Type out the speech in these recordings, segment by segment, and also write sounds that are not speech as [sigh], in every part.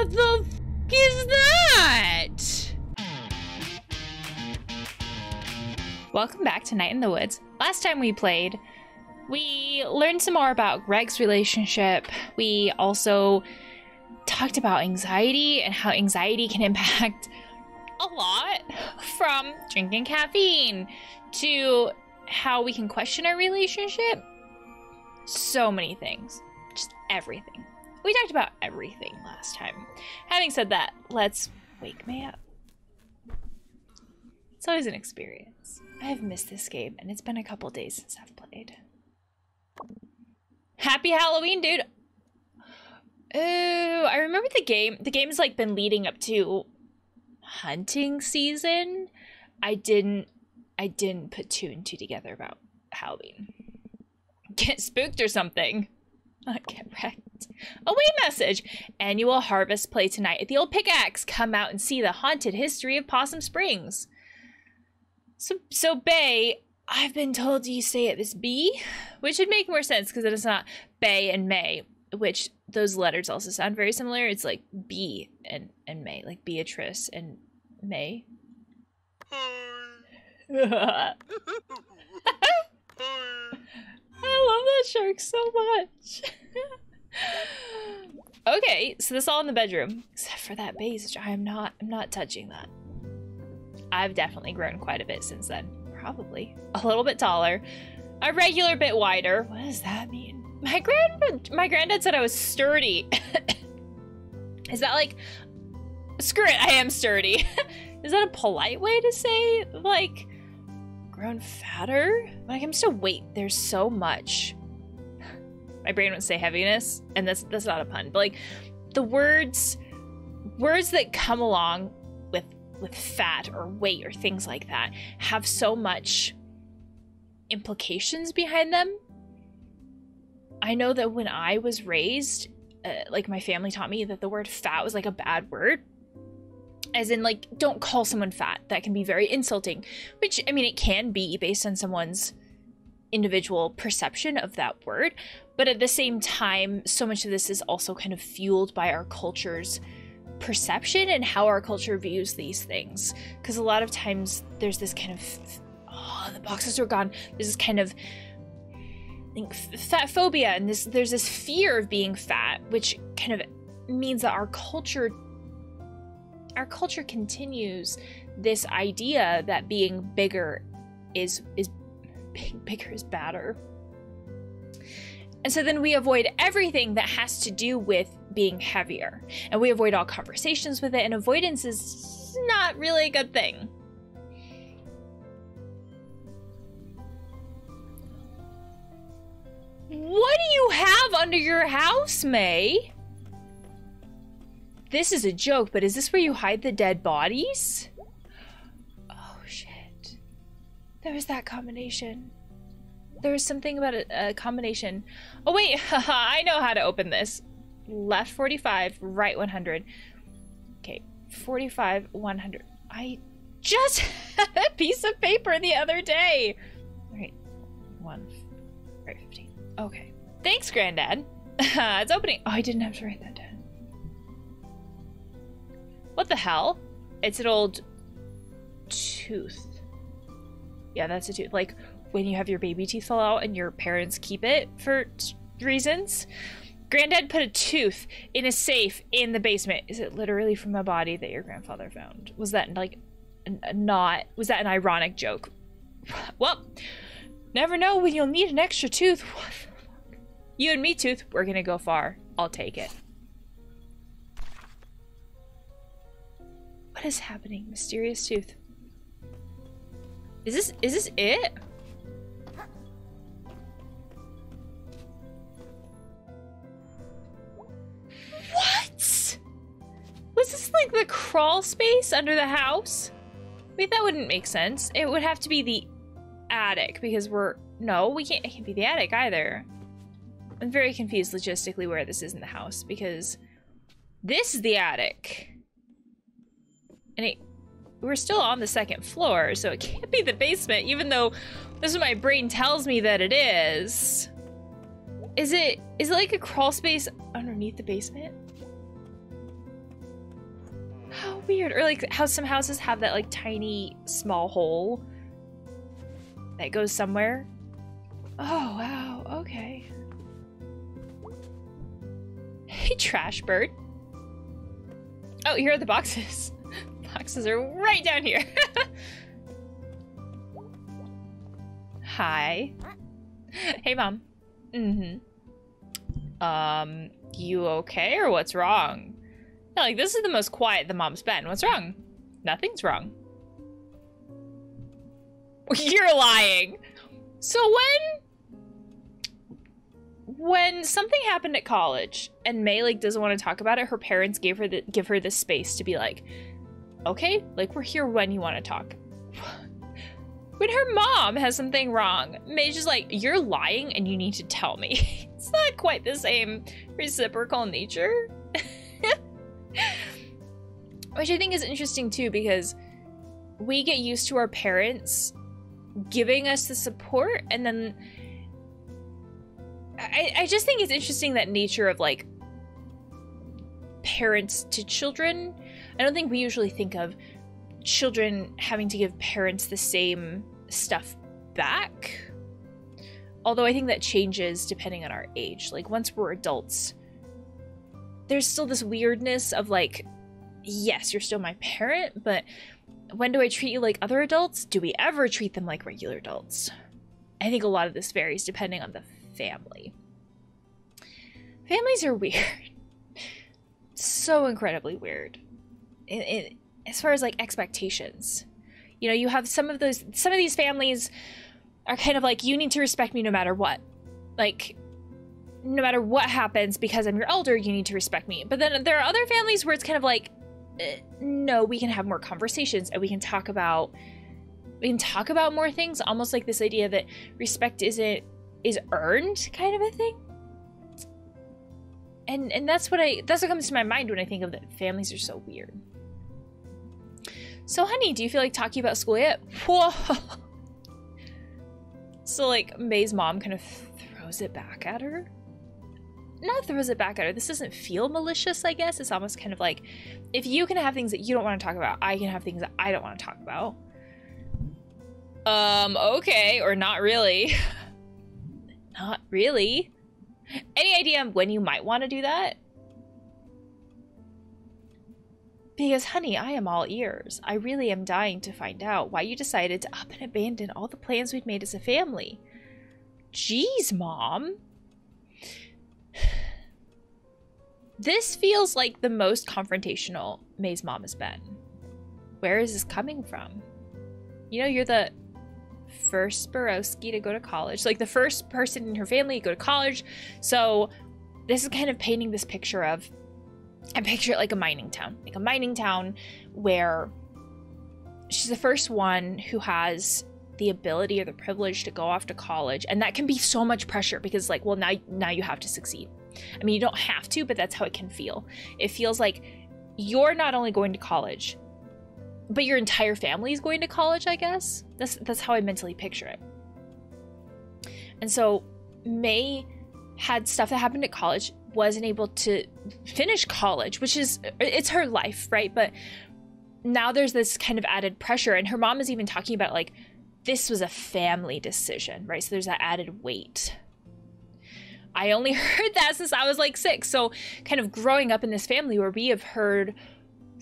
What the is that? Welcome back to Night in the Woods. Last time we played, we learned some more about Gregg's relationship. We also talked about anxiety and how anxiety can impact a lot from drinking caffeine to how we can question our relationship. So many things. Just everything. We talked about everything last time. Having said that, let's wake me up. It's always an experience. I have missed this game, and it's been a couple days since I've played. Happy Halloween, dude! Oh, I remember the game. The game's like been leading up to hunting season. I didn't I didn't put two and two together about Halloween. Get spooked or something. Not get wrecked. Away message. Annual harvest play tonight at the old pickaxe. Come out and see the haunted history of Possum Springs. So, so Bay, I've been told you stay at this B, which would make more sense because it is not Bay and Mae, which those letters also sound very similar. It's like B and, and Mae, like Beatrice and Mae. [laughs] I love that shark so much. [laughs] okay, so this all in the bedroom, except for that bass. I am not. I'm not touching that. I've definitely grown quite a bit since then. Probably a little bit taller, a regular bit wider. What does that mean? My grand my granddad said I was sturdy. [coughs] Is that like screw it, I am sturdy. [laughs] Is that a polite way to say like grown fatter? When it comes to weight, there's so much. My brain would say heaviness, and that's that's not a pun, but like the words words that come along with with fat or weight or things like that have so much implications behind them I know that when I was raised, uh, like my family taught me that the word fat was like a bad word. As in, like, don't call someone fat. That can be very insulting. Which, I mean, it can be based on someone's individual perception of that word. But at the same time, so much of this is also kind of fueled by our culture's perception and how our culture views these things. Because a lot of times there's this kind of, oh, the boxes are gone. There's this kind of I think fat phobia and this there's this fear of being fat which kind of means that our culture our culture continues this idea that being bigger is is being bigger is badder and so then we avoid everything that has to do with being heavier and we avoid all conversations with it and avoidance is not really a good thing What do you have under your house, Mae? This is a joke, but is this where you hide the dead bodies? There was that combination. There was something about a, a combination. Oh, wait. [laughs] I know how to open this. Left 45, right 100. Okay, 45, 100. I just [laughs] had a piece of paper the other day. Right, 1, right 15. Okay. Thanks, Granddad. [laughs] it's opening. Oh, I didn't have to write that down. What the hell? It's an old tooth. Yeah, that's a tooth. Like when you have your baby teeth fall out and your parents keep it for reasons. Granddad put a tooth in a safe in the basement. Is it literally from a body that your grandfather found? Was that like not? Was that an ironic joke? [laughs] Well, never know when you'll need an extra tooth. [laughs] You and me, Tooth, we're gonna go far. I'll take it. What is happening? Mysterious Tooth. Is this- is this it? What? Was this like the crawl space under the house? Wait, that wouldn't make sense. It would have to be the attic because we're- no, we can't- it can't be the attic either. I'm very confused logistically where this is in the house because this is the attic. And it, we're still on the second floor, so it can't be the basement, even though this is what my brain tells me that it is. Is it is it like a crawl space underneath the basement? How weird. Or like how some houses have that like tiny small hole that goes somewhere. Oh, wow. Okay. Hey, trash bird. Oh, here are the boxes. Boxes are right down here. [laughs] Hi. Hey, mom. Mm-hmm. Um, you okay or what's wrong? Yeah, like this is the most quiet the mom's been. What's wrong? Nothing's wrong. [laughs] You're lying. So when when something happened at college and Mae like doesn't want to talk about it, her parents gave her the give her the space to be like, okay, like we're here when you want to talk. [sighs] when her mom has something wrong, Mae's just like, you're lying and you need to tell me. [laughs] it's not quite the same reciprocal nature. [laughs] Which I think is interesting too, because we get used to our parents giving us the support and then I, I just think it's interesting that nature of like parents to children. I don't think we usually think of children having to give parents the same stuff back. Although I think that changes depending on our age. Like once we're adults, there's still this weirdness of like, yes, you're still my parent, but when do I treat you like other adults? Do we ever treat them like regular adults? I think a lot of this varies depending on the family. Families are [laughs] weird. so incredibly weird. It, it, as far as like expectations. You know, you have some of those, some of these families are kind of like, you need to respect me no matter what. Like, no matter what happens, because I'm your elder, you need to respect me. But then there are other families where it's kind of like, eh, no, we can have more conversations and we can talk about we can talk about more things almost like this idea that respect isn't is earned kind of a thing and and that's what i that's what comes to my mind when i think of that families are so weird so honey do you feel like talking about school yet? Whoa. So like Mae's mom kind of throws it back at her? Not throws it back at her. This doesn't feel malicious i guess. It's almost kind of like if you can have things that you don't want to talk about i can have things that i don't want to talk about. Um okay. Or not really. [laughs] Not really. Any idea when you might want to do that? Because, honey, I am all ears. I really am dying to find out why you decided to up and abandon all the plans we'd made as a family. Jeez, Mom. [sighs] This feels like the most confrontational Mae's mom has been. Where is this coming from? You know, you're the first Borowski to go to college, like the first person in her family to go to college. So this is kind of painting this picture of, I picture it like a mining town, like a mining town where she's the first one who has the ability or the privilege to go off to college and that can be so much pressure because like well now now you have to succeed i mean you don't have to but that's how it can feel it feels like you're not only going to college but your entire family is going to college, I guess. That's that's how I mentally picture it. And so Mae had stuff that happened at college, wasn't able to finish college, which is it's her life, right? But now there's this kind of added pressure and her mom is even talking about like this was a family decision, right? So there's that added weight. I only [laughs] heard that since I was like 6. So kind of growing up in this family where we have heard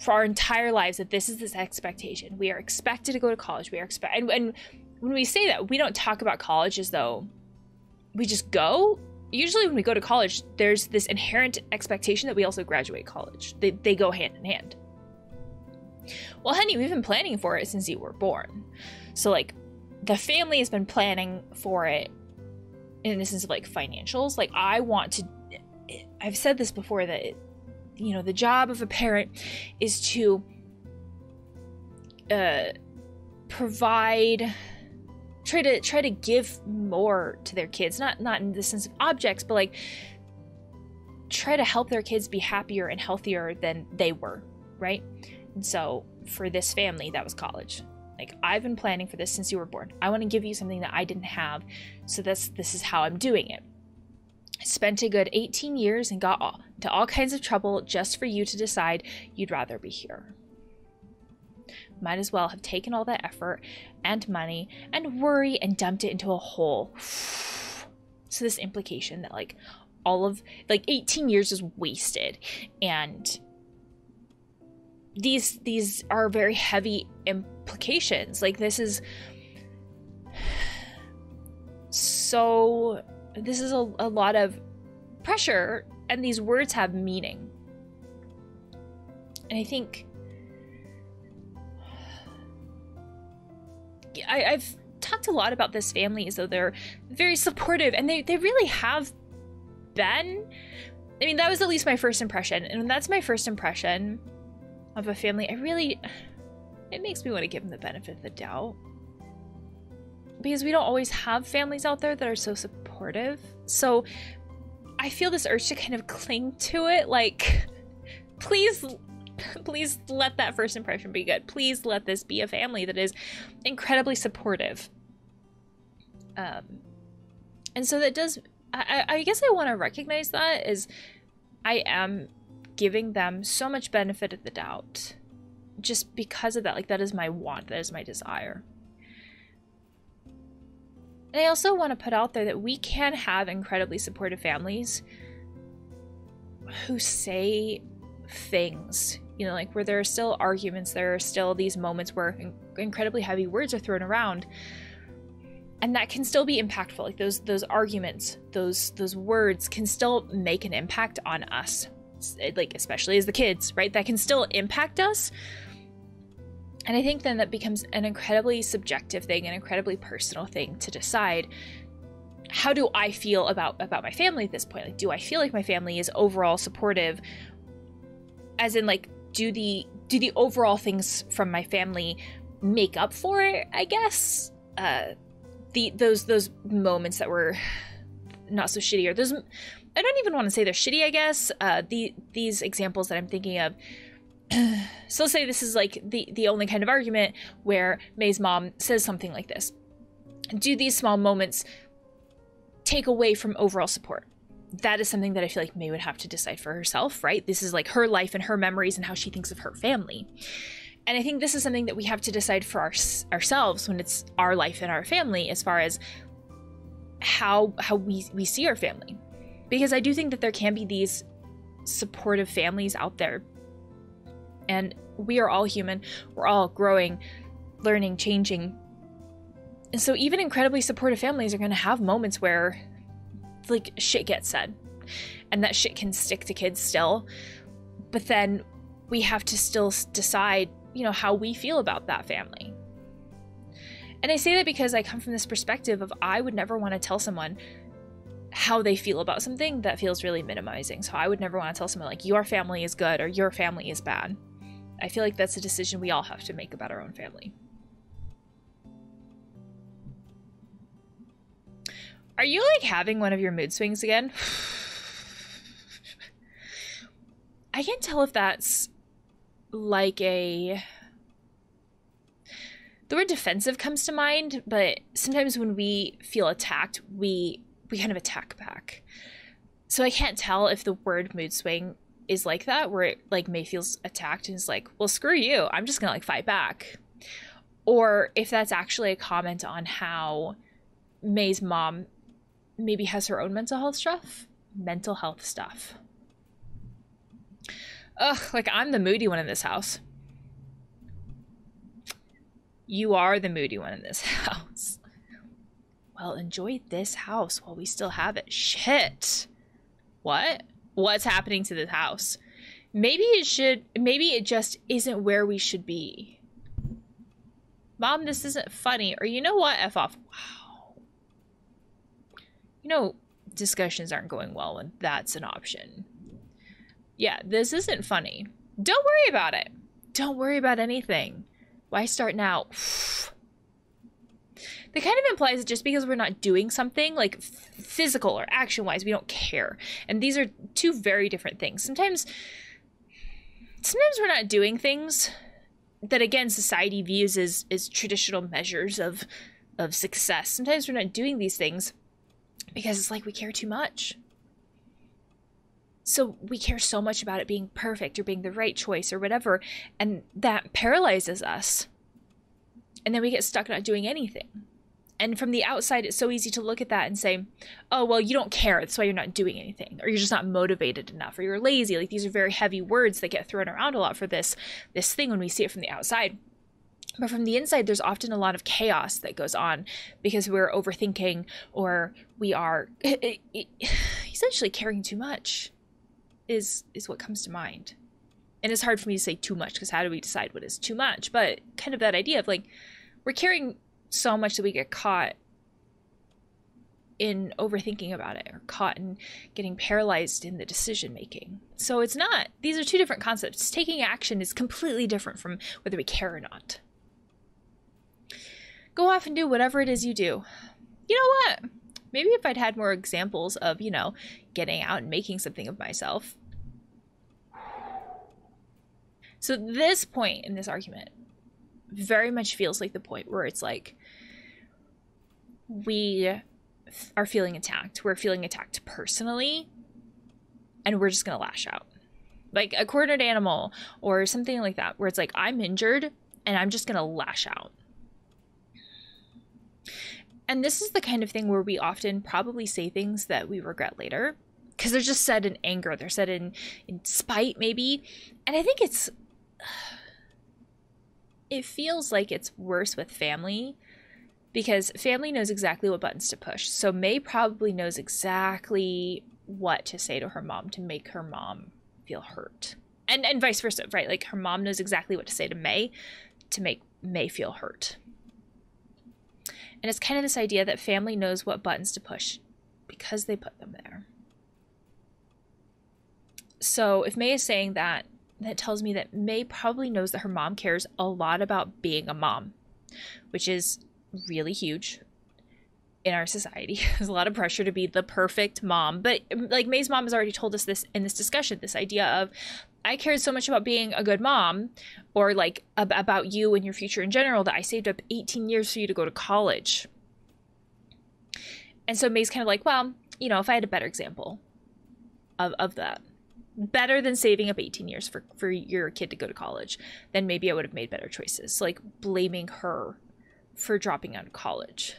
for our entire lives that this is this expectation. We are expected to go to college. We are expect and, and when we say that, we don't talk about college as though we just go. Usually when we go to college, there's this inherent expectation that we also graduate college. They, they go hand in hand. Well, honey, we've been planning for it since you were born. So like the family has been planning for it in the sense of like financials. Like I want to I've said this before that it, you know the job of a parent is to uh, provide try to try to give more to their kids not not in the sense of objects but like try to help their kids be happier and healthier than they were right? And so for this family that was college. Like i've been planning for this since you were born. I want to give you something that i didn't have so this this is how i'm doing it. Spent a good 18 years and got all, to all kinds of trouble just for you to decide you'd rather be here. Might as well have taken all that effort and money and worry and dumped it into a hole. [sighs] So this implication that like all of like 18 years is wasted and these these are very heavy implications. Like this is [sighs] so this is a, a lot of pressure and these words have meaning. And I think I, I've talked a lot about this family as though they're very supportive and they, they really have been. I mean, that was at least my first impression. And when that's my first impression of a family, I really it makes me want to give them the benefit of the doubt. Because we don't always have families out there that are so supportive. So I feel this urge to kind of cling to it. Like, [laughs] please [laughs] please let that first impression be good. Please let this be a family that is incredibly supportive. Um, and so that does. I, I guess I want to recognize that is, I am giving them so much benefit of the doubt, just because of that. Like that is my want. That is my desire. And I also want to put out there that we can have incredibly supportive families who say things you know, like where there are still arguments, there are still these moments where incredibly heavy words are thrown around. And that can still be impactful. Like those those arguments, those those words can still make an impact on us. Like especially as the kids, right? That can still impact us. And I think then that becomes an incredibly subjective thing, an incredibly personal thing to decide how do I feel about about my family at this point? Like, do I feel like my family is overall supportive, as in like do the do the overall things from my family make up for it i guess? Uh the those those moments that were not so shitty or those i don't even want to say they're shitty i guess. Uh the these examples that i'm thinking of [clears throat] so say this is like the the only kind of argument where Mae's mom says something like this. Do these small moments take away from overall support that is something that I feel like Mae would have to decide for herself, right? This is like her life and her memories and how she thinks of her family. And I think this is something that we have to decide for our, ourselves when it's our life and our family as far as how how we we see our family. Because I do think that there can be these supportive families out there. And we are all human. We're all growing, learning, changing. And so even incredibly supportive families are going to have moments where like shit gets said. And that shit can stick to kids still. But then we have to still decide you know how we feel about that family. And i say that because i come from this perspective of i would never want to tell someone how they feel about something that feels really minimizing. So i would never want to tell someone like your family is good or your family is bad. I feel like that's a decision we all have to make about our own family Are you like having one of your mood swings again? I can't tell if that's like a. The word defensive comes to mind, but sometimes when we feel attacked, we we kind of attack back. So I can't tell if the word mood swing is like that, where it like Mae feels attacked and is like, well, screw you, I'm just gonna like fight back. Or if that's actually a comment on how Mae's mom maybe has her own mental health stuff. Mental health stuff. Ugh, like I'm the moody one in this house. You are the moody one in this [laughs] house. Well, enjoy this house while we still have it. Shit. What? What's happening to this house? Maybe it should, maybe it just isn't where we should be. Mom, this isn't funny. Or you know what? F off. Wow you know, discussions aren't going well and that's an option. Yeah, this isn't funny. Don't worry about it. Don't worry about anything. Why start now? [sighs] That kind of implies that just because we're not doing something like physical or action wise, we don't care. And these are two very different things. Sometimes, sometimes we're not doing things that again society views as as traditional measures of of success. Sometimes we're not doing these things because it's like we care too much. So we care so much about it being perfect or being the right choice or whatever and that paralyzes us. And then we get stuck not doing anything. And from the outside it's so easy to look at that and say oh well you don't care. That's why you're not doing anything. Or you're just not motivated enough. Or you're lazy. Like these are very heavy words that get thrown around a lot for this this thing when we see it from the outside but from the inside there's often a lot of chaos that goes on because we're overthinking or we are [sighs] essentially caring too much is is what comes to mind and it's hard for me to say too much because how do we decide what is too much but kind of that idea of like we're caring so much that we get caught in overthinking about it or caught in getting paralyzed in the decision making. So it's not, these are two different concepts. Taking action is completely different from whether we care or not. Go off and do whatever it is you do. You know what? Maybe if I'd had more examples of, you know, getting out and making something of myself. So, this point in this argument very much feels like the point where it's like we are feeling attacked. We're feeling attacked personally, and we're just gonna lash out. Like a cornered animal or something like that, where it's like, I'm injured and I'm just gonna lash out. And this is the kind of thing where we often probably say things that we regret later because they're just said in anger, they're said in, in spite, maybe. And I think it's [sighs] it feels like it's worse with family because family knows exactly what buttons to push. So Mae probably knows exactly what to say to her mom to make her mom feel hurt. And and vice versa, right? Like her mom knows exactly what to say to Mae to make Mae feel hurt. And it's kind of this idea that family knows what buttons to push because they put them there. So if Mae is saying that that tells me that Mae probably knows that her mom cares a lot about being a mom, which is really huge in our society. [laughs] There's a lot of pressure to be the perfect mom. But mm, like Mae's mom has already told us this in this discussion this idea of, I cared so much about being a good mom or like ab- about you and your future in general that I saved up 18 years for you to go to college. And so Mae's kind of like, well, you know, if I had a better example of, of that, better than saving up 18 years for, for your kid to go to college, then maybe I would have made better choices. Like blaming her for dropping out of college.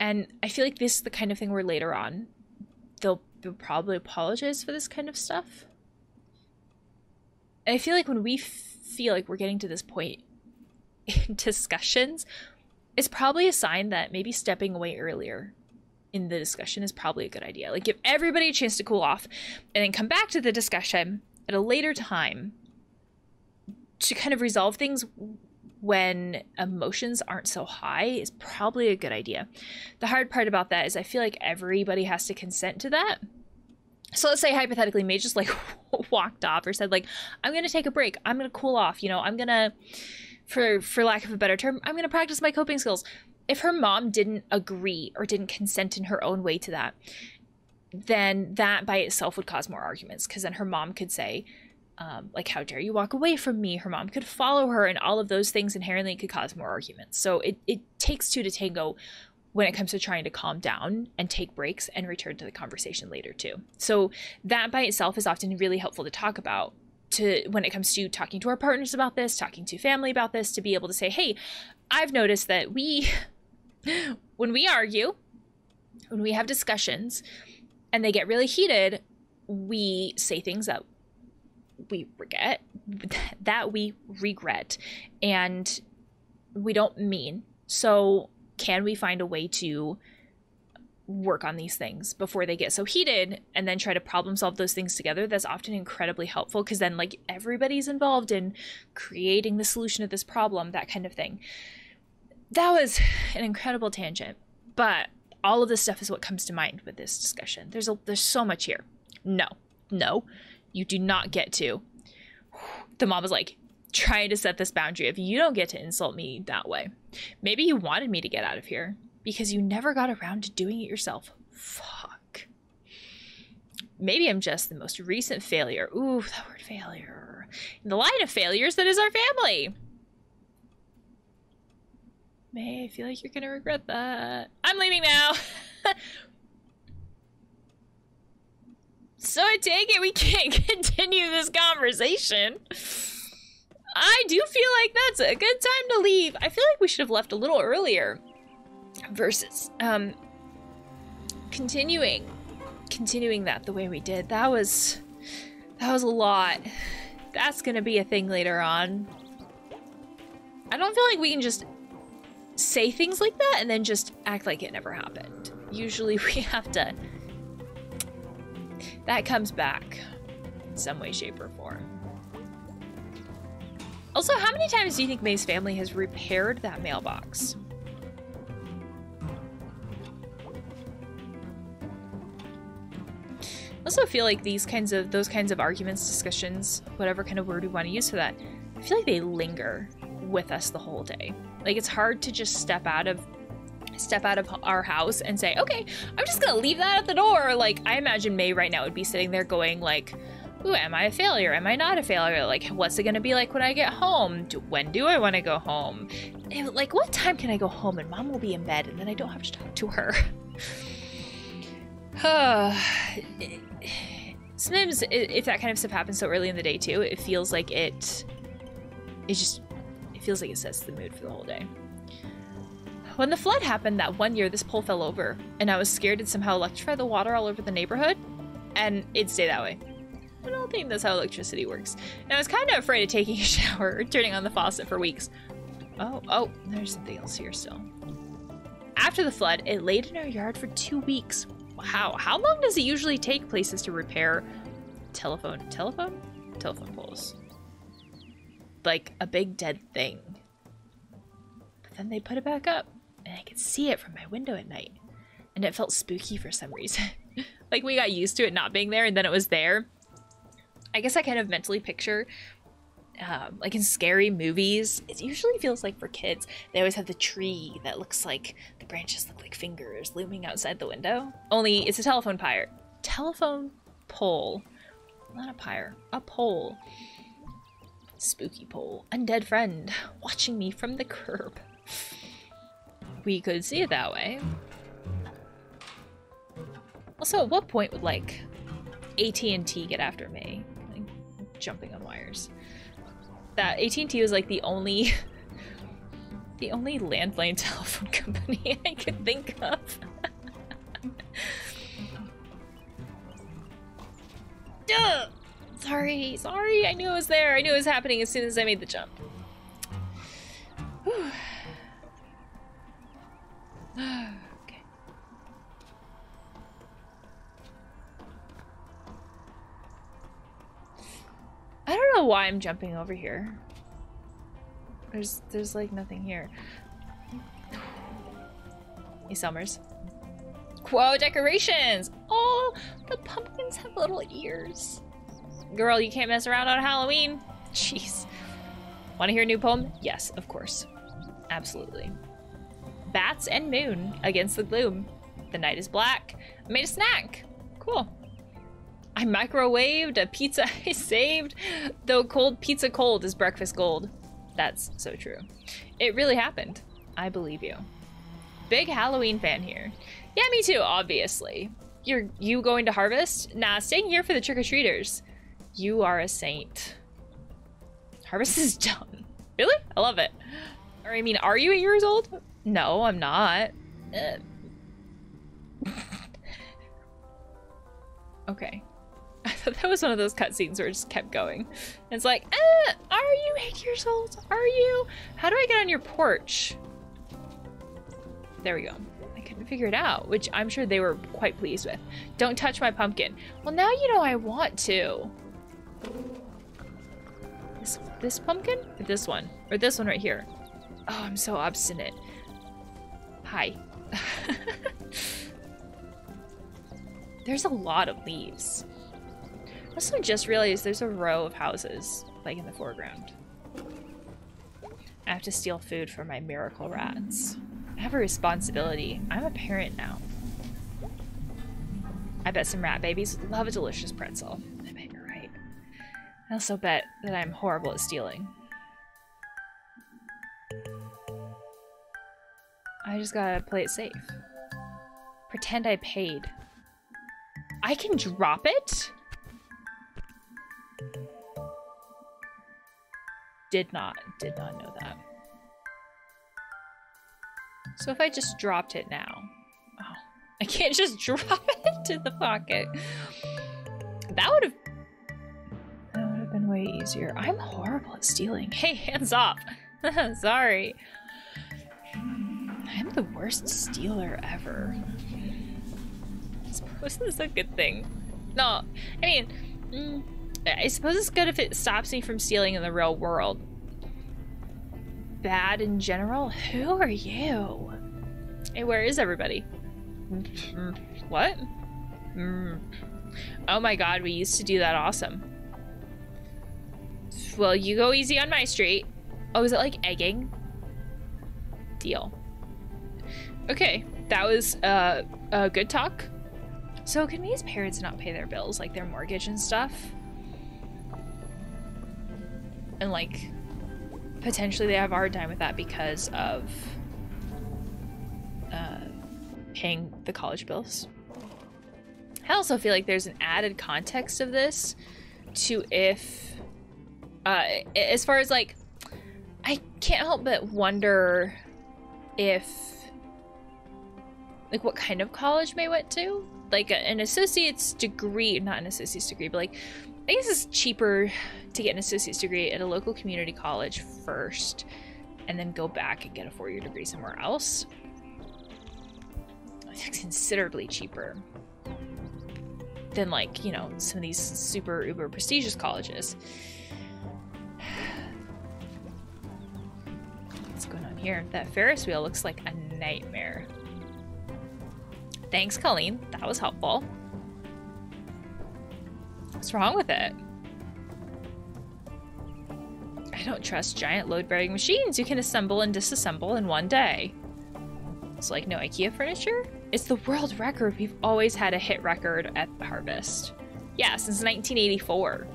And I feel like this is the kind of thing where later on they'll, they'll probably apologize for this kind of stuff. And I feel like when we f- feel like we're getting to this point in [laughs] discussions, it's probably a sign that maybe stepping away earlier in the discussion is probably a good idea. Like give everybody a chance to cool off and then come back to the discussion at a later time to kind of resolve things when emotions aren't so high is probably a good idea. The hard part about that is I feel like everybody has to consent to that. So let's say hypothetically Mae just like [laughs] walked off or said like I'm going to take a break. I'm going to cool off, you know, I'm going to for for lack of a better term, I'm going to practice my coping skills if her mom didn't agree or didn't consent in her own way to that, then that by itself would cause more arguments because then her mom could say, um, like, how dare you walk away from me? Her mom could follow her, and all of those things inherently could cause more arguments. So it, it takes two to tango when it comes to trying to calm down and take breaks and return to the conversation later, too. So that by itself is often really helpful to talk about to when it comes to talking to our partners about this, talking to family about this, to be able to say, hey, I've noticed that we [laughs] when we argue, when we have discussions and they get really heated, we say things that we regret, that we regret, and we don't mean. So, can we find a way to work on these things before they get so heated and then try to problem solve those things together that's often incredibly helpful because then like everybody's involved in creating the solution of this problem that kind of thing that was an incredible tangent, but all of this stuff is what comes to mind with this discussion. There's a there's so much here. No, no, you do not get to. The mom was like trying to set this boundary if you don't get to insult me that way. Maybe you wanted me to get out of here because you never got around to doing it yourself. Fuck. Maybe I'm just the most recent failure. Ooh, that word failure. In the line of failures that is our family. Mae, I feel like you're gonna regret that. I'm leaving now! [laughs] So I take it we can't [laughs] continue this conversation. I do feel like that's a good time to leave. I feel like we should have left a little earlier. Versus um continuing continuing that the way we did. That was that was a lot. That's gonna be a thing later on. I don't feel like we can just say things like that and then just act like it never happened. Usually [laughs] we have to that comes back in some way, shape, or form. Also, how many times do you think Mae's family has repaired that mailbox? I also feel like these kinds of those kinds of arguments, discussions, whatever kind of word we want to use for that, I feel like they linger with us the whole day. Like it's hard to just step out of step out of our house and say, okay, I'm just gonna leave that at the door. Like, I imagine Mae right now would be sitting there going like, ooh, am I a failure? Am I not a failure? Like, what's it gonna be like when I get home? Do, when do I want to go home? Like, what time can I go home and mom will be in bed and then I don't have to talk to her? [sighs] Sometimes, if that kind of stuff happens so early in the day too, it feels like it, it just, it feels like it sets the mood for the whole day. When the flood happened that one year, this pole fell over, and I was scared it somehow electrify the water all over the neighborhood, and it'd stay that way. I don't think that's how electricity works. And I was kind of afraid of taking a [laughs] shower or turning on the faucet for weeks. Oh, oh, there's something else here still. After the flood, it laid in our yard for two weeks. Wow, how long does it usually take places to repair telephone, telephone? Telephone poles. Like a big dead thing. But then they put it back up and I could see it from my window at night. And it felt spooky for some reason. [laughs] like we got used to it not being there and then it was there. I guess I kind of mentally picture um, like in scary movies, it usually feels like for kids, they always have the tree that looks like the branches look like fingers looming outside the window. Only it's a telephone pyre. Telephone pole. Not a pyre, a pole. Spooky pole. Undead friend [laughs] watching me from the curb [laughs] we could see it that way. Also, at what point would like AT&T get after me? Like, jumping on wires. That AT&T was like the only [laughs] the only landline [laughs] telephone company [laughs] I could think of. Duh! Sorry, sorry, I knew it was there. I knew it was happening as soon as I made the jump. [sighs] Whew. Okay. I don't know why I'm jumping over here. There's there's like nothing here. Hey Selmers. Quo decorations! Oh, the pumpkins have little ears. Girl, you can't mess around on Halloween. [laughs] Jeez. Want to hear a new poem? Yes, of course. Absolutely bats and moon against the gloom. The night is black. I made a snack. Cool. I microwaved a pizza [laughs] I saved. Though cold pizza cold is breakfast gold. That's so true. It really happened. I believe you. Big Halloween fan here. Yeah, me too, obviously. You're you going to harvest? Nah, staying here for the trick-or-treaters. You are a saint. Harvest is [laughs] done. Really? I love it. Or I mean, are you eight years old? No, I'm not. [laughs] Okay. [laughs] I thought that was one of those cutscenes where it just kept going. And it's like, eh, are you eight years old? Are you? How do I get on your porch? There we go. I couldn't figure it out, which I'm sure they were quite pleased with. Don't touch my pumpkin. Well, now you know I want to. This, this pumpkin? Or this one? Or this one right here? Oh, I'm so obstinate. Hi. [laughs] there's a lot of leaves. I also just realized there's a row of houses, like in the foreground. I have to steal food for my miracle rats. I have a responsibility. I'm a parent now. I bet some rat babies love a delicious pretzel. I bet you're right. I also bet that I'm horrible at stealing. I just gotta play it safe. Pretend I paid. I can drop it? Did not, did not know that. So if I just dropped it now, oh, I can't just [laughs] drop it into the pocket. That would have, that would have been way easier. I'm horrible at stealing. Hey, hands off. [laughs] Sorry. I'm the worst stealer ever. I suppose this is a good thing. No, I mean, mm, I suppose it's good if it stops me from stealing in the real world. Bad in general? Who are you? Hey, where is everybody? What? Mm. Oh my god, we used to do that awesome. Well, you go easy on my street. Oh, is it like egging? Deal. Okay, that was uh, a good talk. So can Mae's parents not pay their bills, like their mortgage and stuff? And like, potentially they have a hard time with that because of uh, paying the college bills. I also feel like there's an added context of this to if, uh, as far as like, I can't help but wonder if, like, what kind of college Mae went to. Like, an associate's degree, not an associate's degree, but like, I guess it's cheaper to get an associate's degree at a local community college first and then go back and get a four year degree somewhere else. It's considerably cheaper than, like, you know, some of these super uber prestigious colleges. [sighs] What's going on here? That Ferris wheel looks like a nightmare. Thanks, Colleen. That was helpful. What's wrong with it? I don't trust giant load-bearing machines you can assemble and disassemble in one day. It's like no IKEA furniture? It's the world record. We've always had a hit record at the Harvest. Yeah, since 1984.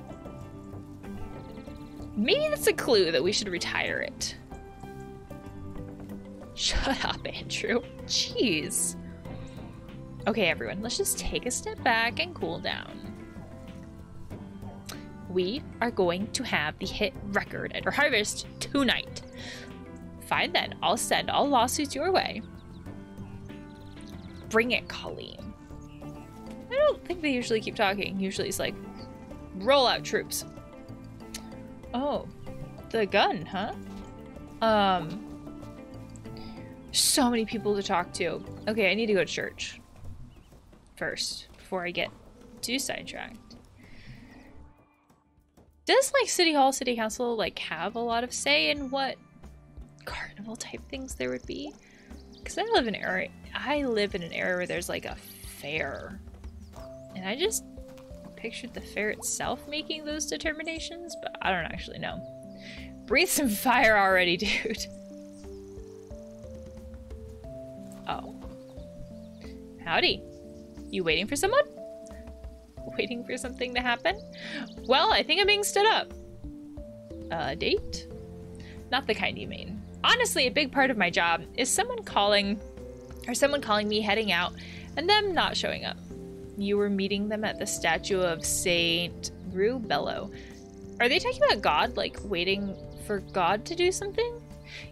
Maybe that's a clue that we should retire it. [laughs] Shut up, Andrew. Jeez. Okay, everyone, let's just take a step back and cool down we are going to have the hit record at our Harvest tonight. Fine then, I'll send all lawsuits your way. Bring it, Colleen. I don't think they usually keep talking. Usually it's like, roll out troops. Oh, the gun, huh? Um, so many people to talk to. Okay, I need to go to church first before I get too sidetracked. Does like City Hall, City Council like have a lot of say in what carnival type things there would be? Because I live in area, I live in an area where there's like a fair, and I just pictured the fair itself making those determinations, but I don't actually know. Breathe some [laughs] fire already, dude. Oh. Howdy. You waiting for someone? [laughs] waiting for something to happen? Well, I think I'm being stood up. A date? Not the kind you mean. Honestly, a big part of my job is someone calling, or someone calling me heading out, and them not showing up. You were meeting them at the statue of Saint Rubello. Are they talking about God, like waiting for God to do something?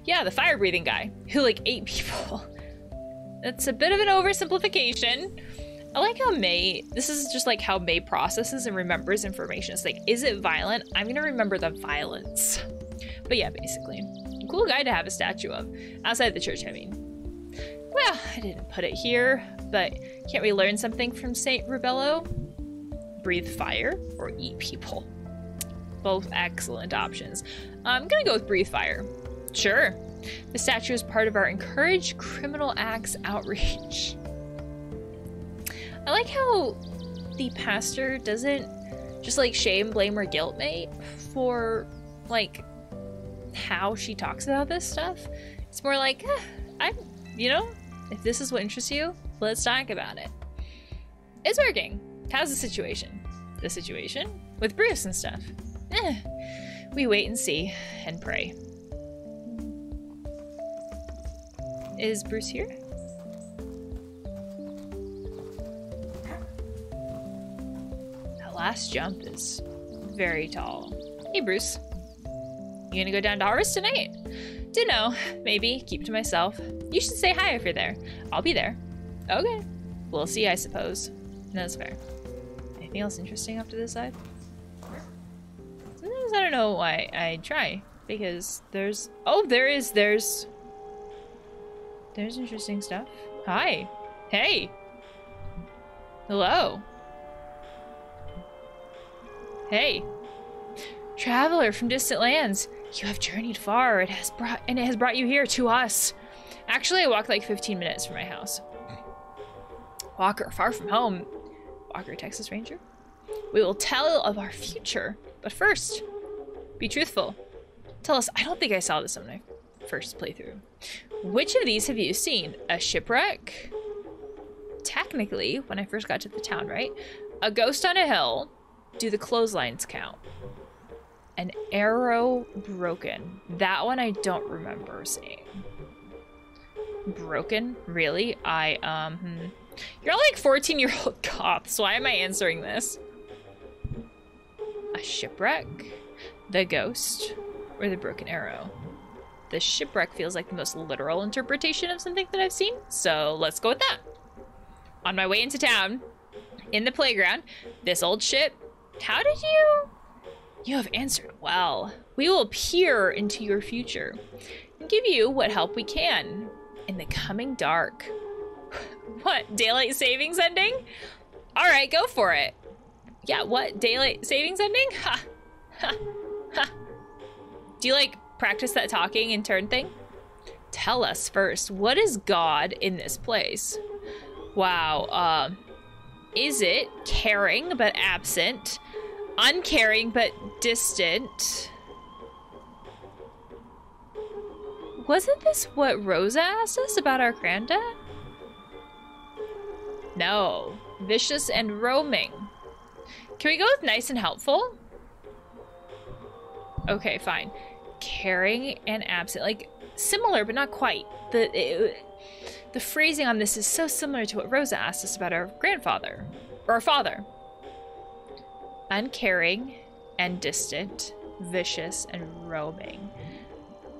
Yeah, the fire breathing guy who like ate people. [laughs] That's a bit of an oversimplification. I like how Mae, this is just like how Mae processes and remembers information. It's like, is it violent? I'm gonna remember the violence. But yeah, basically. Cool guy to have a statue of. Outside the church, I mean. Well, I didn't put it here, but can't we learn something from St. Rubello? Breathe fire or eat people? Both excellent options. I'm gonna go with breathe fire. Sure. The statue is part of our Encourage Criminal Acts outreach. I like how the pastor doesn't just like shame, blame, or guilt Mae for like how she talks about this stuff. It's more like, eh, I'm, you know, if this is what interests you, let's talk about it. It's working. How's the situation? The situation? With Bruce and stuff. Eh, we wait and see and pray. Is Bruce here? Last jump is very tall. Hey, Bruce. You gonna go down to Harvest tonight? Dunno. Maybe. Keep to myself. You should say hi if you're there. I'll be there. Okay. We'll see, I suppose. That's fair. Anything else interesting up to this side? Sometimes I don't know why I try. Because there's... Oh, there is. There's... There's interesting stuff. Hi. Hey. Hello. Hey. Traveler from distant lands. You have journeyed far. It has brought and it has brought you here to us. Actually, I walked like 15 minutes from my house. Walker, far from home. Walker, Texas Ranger. We will tell of our future, but first, be truthful. Tell us, I don't think I saw this on my first playthrough. Which of these have you seen? A shipwreck? Technically, when I first got to the town, right? A ghost on a hill. Do the clotheslines count? An arrow broken. That one I don't remember seeing. Broken? Really? I, um, hmm. You're like 14 year old cops. [laughs] Why am I answering this? A shipwreck? The ghost? Or the broken arrow? The shipwreck feels like the most literal interpretation of something that I've seen, so let's go with that. On my way into town, in the playground, this old ship. How did you? You have answered well. We will peer into your future and give you what help we can in the coming dark. [laughs] what, daylight savings ending? All right, go for it. Yeah, what, daylight savings ending? [laughs] Ha, ha, ha. Do you like practice that talking and turn thing? Tell us first, what is God in this place? Wow, um, is it caring but absent? Uncaring but distant? Wasn't this what Rosa asked us about our granddad? No. Vicious and roaming. Can we go with nice and helpful? Okay, fine caring and absent. Like, similar, but not quite. The, it, the phrasing on this is so similar to what Rosa asked us about our grandfather, or our father. Uncaring and distant, vicious and roaming.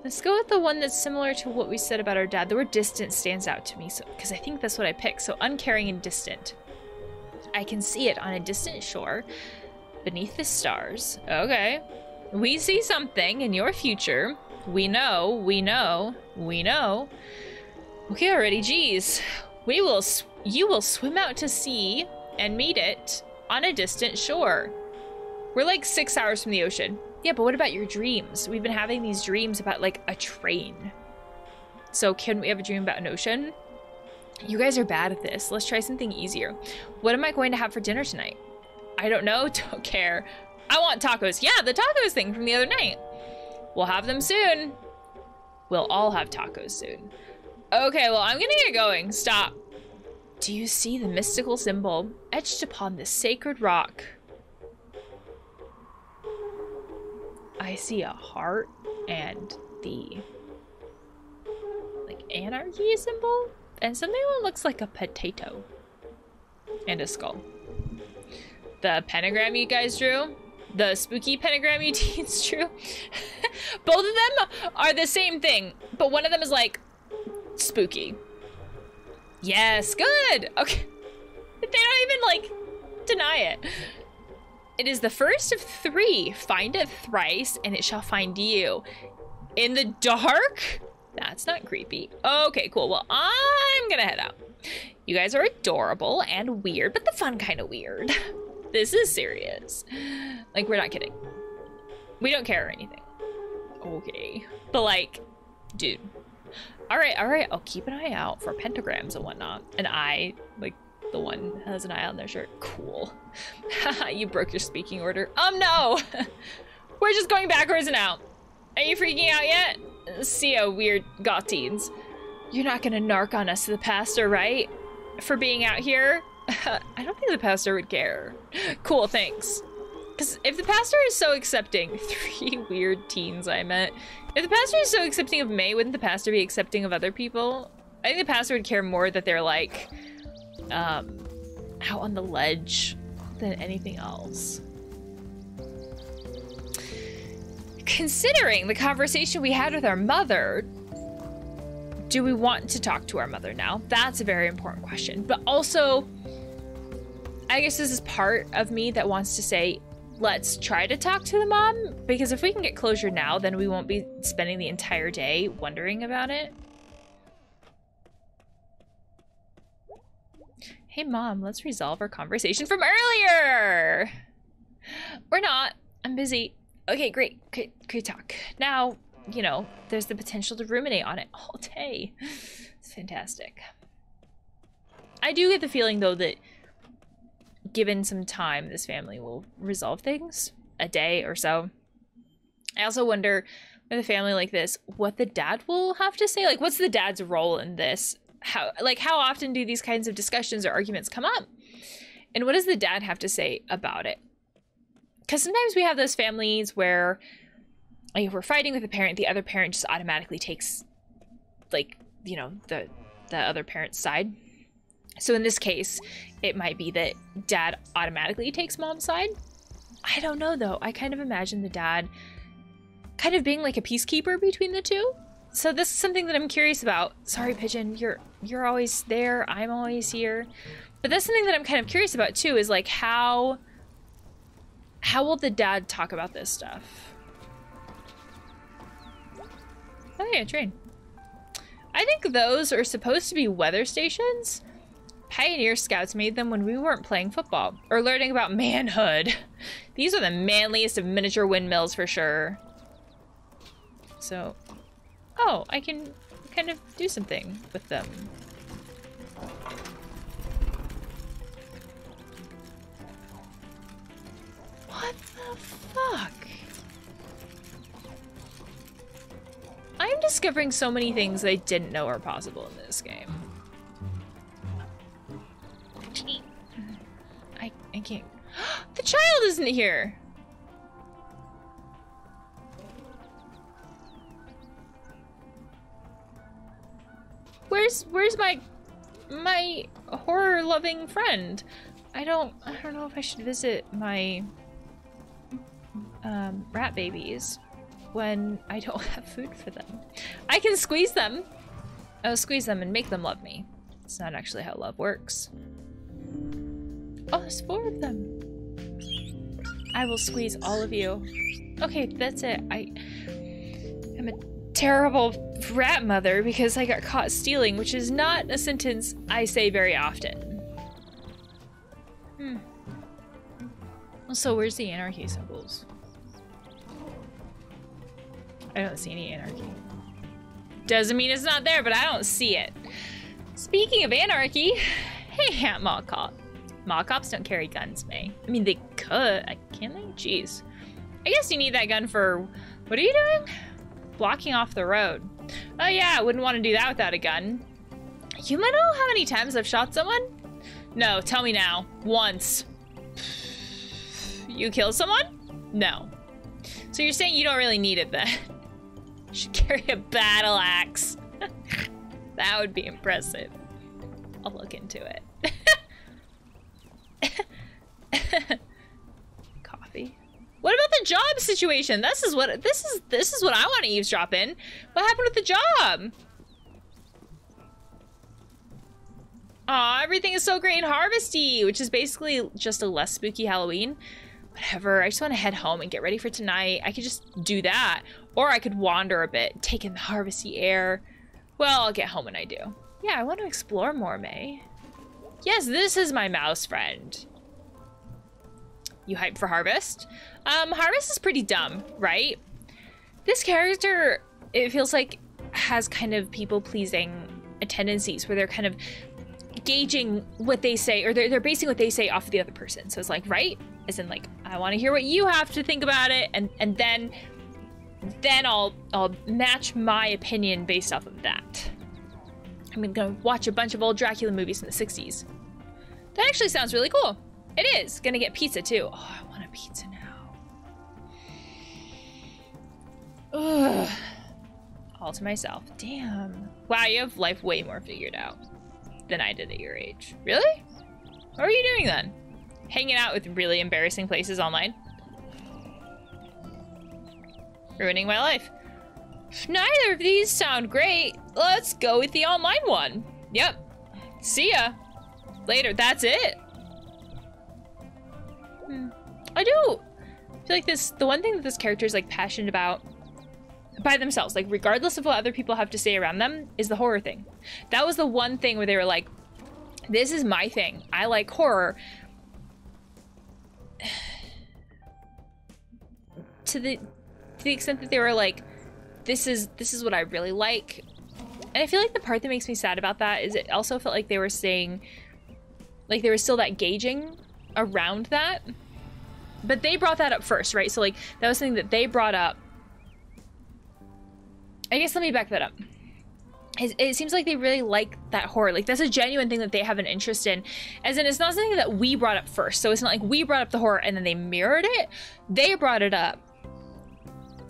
Let's go with the one that's similar to what we said about our dad. The word distant stands out to me so because I think that's what I picked. So uncaring and distant. I can see it on a distant shore beneath the stars. Okay. We see something in your future. We know, we know, we know. Okay, already, geez. We will, you will swim out to sea and meet it on a distant shore. We're like six hours from the ocean. Yeah, but what about your dreams? We've been having these dreams about like a train. So can we have a dream about an ocean? You guys are bad at this. Let's try something easier. What am I going to have for dinner tonight? I don't know. [laughs] Don't care. I want tacos. Yeah, the tacos thing from the other night. We'll have them soon. We'll all have tacos soon. Okay, well, I'm gonna get going. Stop. Do you see the mystical symbol etched upon the sacred rock? I see a heart and the like anarchy symbol and something that looks like a potato and a skull. The pentagram you guys drew, the spooky pentagram you [laughs] teens drew. [laughs] Both of them are the same thing, but one of them is like spooky. Yes, good. Okay. They don't even like deny it. It is the first of three. Find it thrice and it shall find you. In the dark? That's not creepy. Okay, cool. Well, I'm gonna head out. You guys are adorable and weird, but the fun kind of weird. [laughs] This is serious. Like, we're not kidding. We don't care or anything. Okay. But like, dude. Alright, alright, I'll keep an eye out for pentagrams and whatnot. And I, like, the one has an eye on their shirt. Cool. [laughs] you broke your speaking order. Um, no! [laughs] We're just going backwards and out. Are you freaking out yet? See ya, weird goth teens. You're not gonna narc on us to the pastor, right? For being out here? [laughs] I don't think the pastor would care. Cool, thanks. Because if the pastor is so accepting, [laughs] three weird teens I met. If the pastor is so accepting of Mae, wouldn't the pastor be accepting of other people? I think the pastor would care more that they're like, um, out on the ledge than anything else. Considering the conversation we had with our mother, do we want to talk to our mother now? That's a very important question. But also, I guess this is part of me that wants to say, let's try to talk to the mom because if we can get closure now, then we won't be spending the entire day wondering about it. Hey mom, let's resolve our conversation from earlier. We're not. I'm busy. Okay, great. Great, great talk. Now, you know, there's the potential to ruminate on it [laughs] all day. It's fantastic. I do get the feeling though that given some time, this family will resolve things a day or so. I also wonder with a family like this, what the dad will have to say. Like, what's the dad's role in this? How, like, how often do these kinds of discussions or arguments come up? And what does the dad have to say about it? Because sometimes we have those families where, like, if we're fighting with a parent, the other parent just automatically takes, like, you know, the the other parent's side. So in this case, it might be that dad automatically takes mom's side. I don't know though. I kind of imagine the dad kind of being like a peacekeeper between the two. So this is something that I'm curious about. Sorry, Pigeon, you're you're always there. I'm always here. But that's something that I'm kind of curious about too is like how how will the dad talk about this stuff? Oh yeah, train. I think those are supposed to be weather stations. Pioneer Scouts made them when we weren't playing football or learning about manhood. [laughs] These are the manliest of miniature windmills for sure. So, oh, I can kind of do something with them. What the fuck? I'm discovering so many things I didn't know were possible in this game. I, I can't. [gasps] the child isn't here! Where's where's my my horror loving friend? I don't I don't know if I should visit my um, rat babies when I don't [laughs] have food for them. I can squeeze them. I'll squeeze them and make them love me. It's not actually how love works. Oh, there's four of them. I will squeeze all of you. Okay, that's it. I am a terrible rat mother because I got caught stealing, which is not a sentence I say very often. Hmm. So where's the anarchy symbols? I don't see any anarchy. Doesn't mean it's not there, but I don't see it. Speaking of anarchy, hey, Aunt Mall Cop. Mall cops don't carry guns, Mae. I mean, they could. Can they? Jeez. I guess you need that gun for... What are you doing? Blocking off the road. Oh yeah, I wouldn't want to do that without a gun. You might know how many times I've shot someone? No, tell me now. Once. You killed someone? No. So you're saying you don't really need it then? [laughs] You should carry a battle axe. [laughs] that would be impressive. I'll look into it. [laughs] Coffee. What about the job situation? This is what this is this is what I want to eavesdrop in. What happened with the job? Aw, everything is so great and harvesty, which is basically just a less spooky Halloween. Whatever, I just want to head home and get ready for tonight. I could just do that. Or I could wander a bit, take in the harvesty air. Well, I'll get home when I do. Yeah, I want to explore more, Mae. Yes, this is my mouse friend. You hype for Harvest? Um, Harvest is pretty dumb, right? This character, it feels like, has kind of people-pleasing tendencies where they're kind of gauging what they say, or they're, they're basing what they say off of the other person. So it's like, right? As in like, I want to hear what you have to think about it, and, and then then I'll I'll match my opinion based off of that. I'm gonna watch a bunch of old Dracula movies in the 60s. That actually sounds really cool. It is. Gonna get pizza too. Oh, I want a pizza now. Ugh. All to myself. Damn. Wow, you have life way more figured out than I did at your age. Really? What are you doing then? hanging out with really embarrassing places online. Ruining my life. Neither of these sound great. Let's go with the online one. Yep. See ya. Later. That's it. Hmm. I do feel like this, the one thing that this character is like passionate about by themselves, like regardless of what other people have to say around them, is the horror thing. That was the one thing where they were like, this is my thing. I like horror. [sighs] to the to the extent that they were like, this is this is what I really like. And I feel like the part that makes me sad about that is it also felt like they were saying like there was still that gauging around that. But they brought that up first, right? So like that was something that they brought up. I guess let me back that up. It, it seems like they really like that horror. Like that's a genuine thing that they have an interest in. As in it's not something that we brought up first. So it's not like we brought up the horror and then they mirrored it. They brought it up.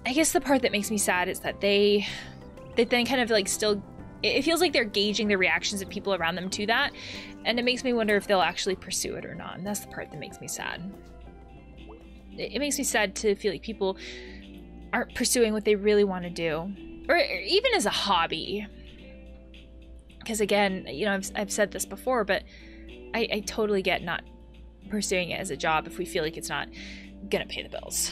I guess the part that makes me sad is that they they then kind of like still it feels like they're gauging the reactions of people around them to that. And it makes me wonder if they'll actually pursue it or not. And that's the part that makes me sad. It, makes me sad to feel like people aren't pursuing what they really want to do. Or, or even as a hobby. Because again you know I've, I've said this before but I, I totally get not pursuing it as a job if we feel like it's not gonna pay the bills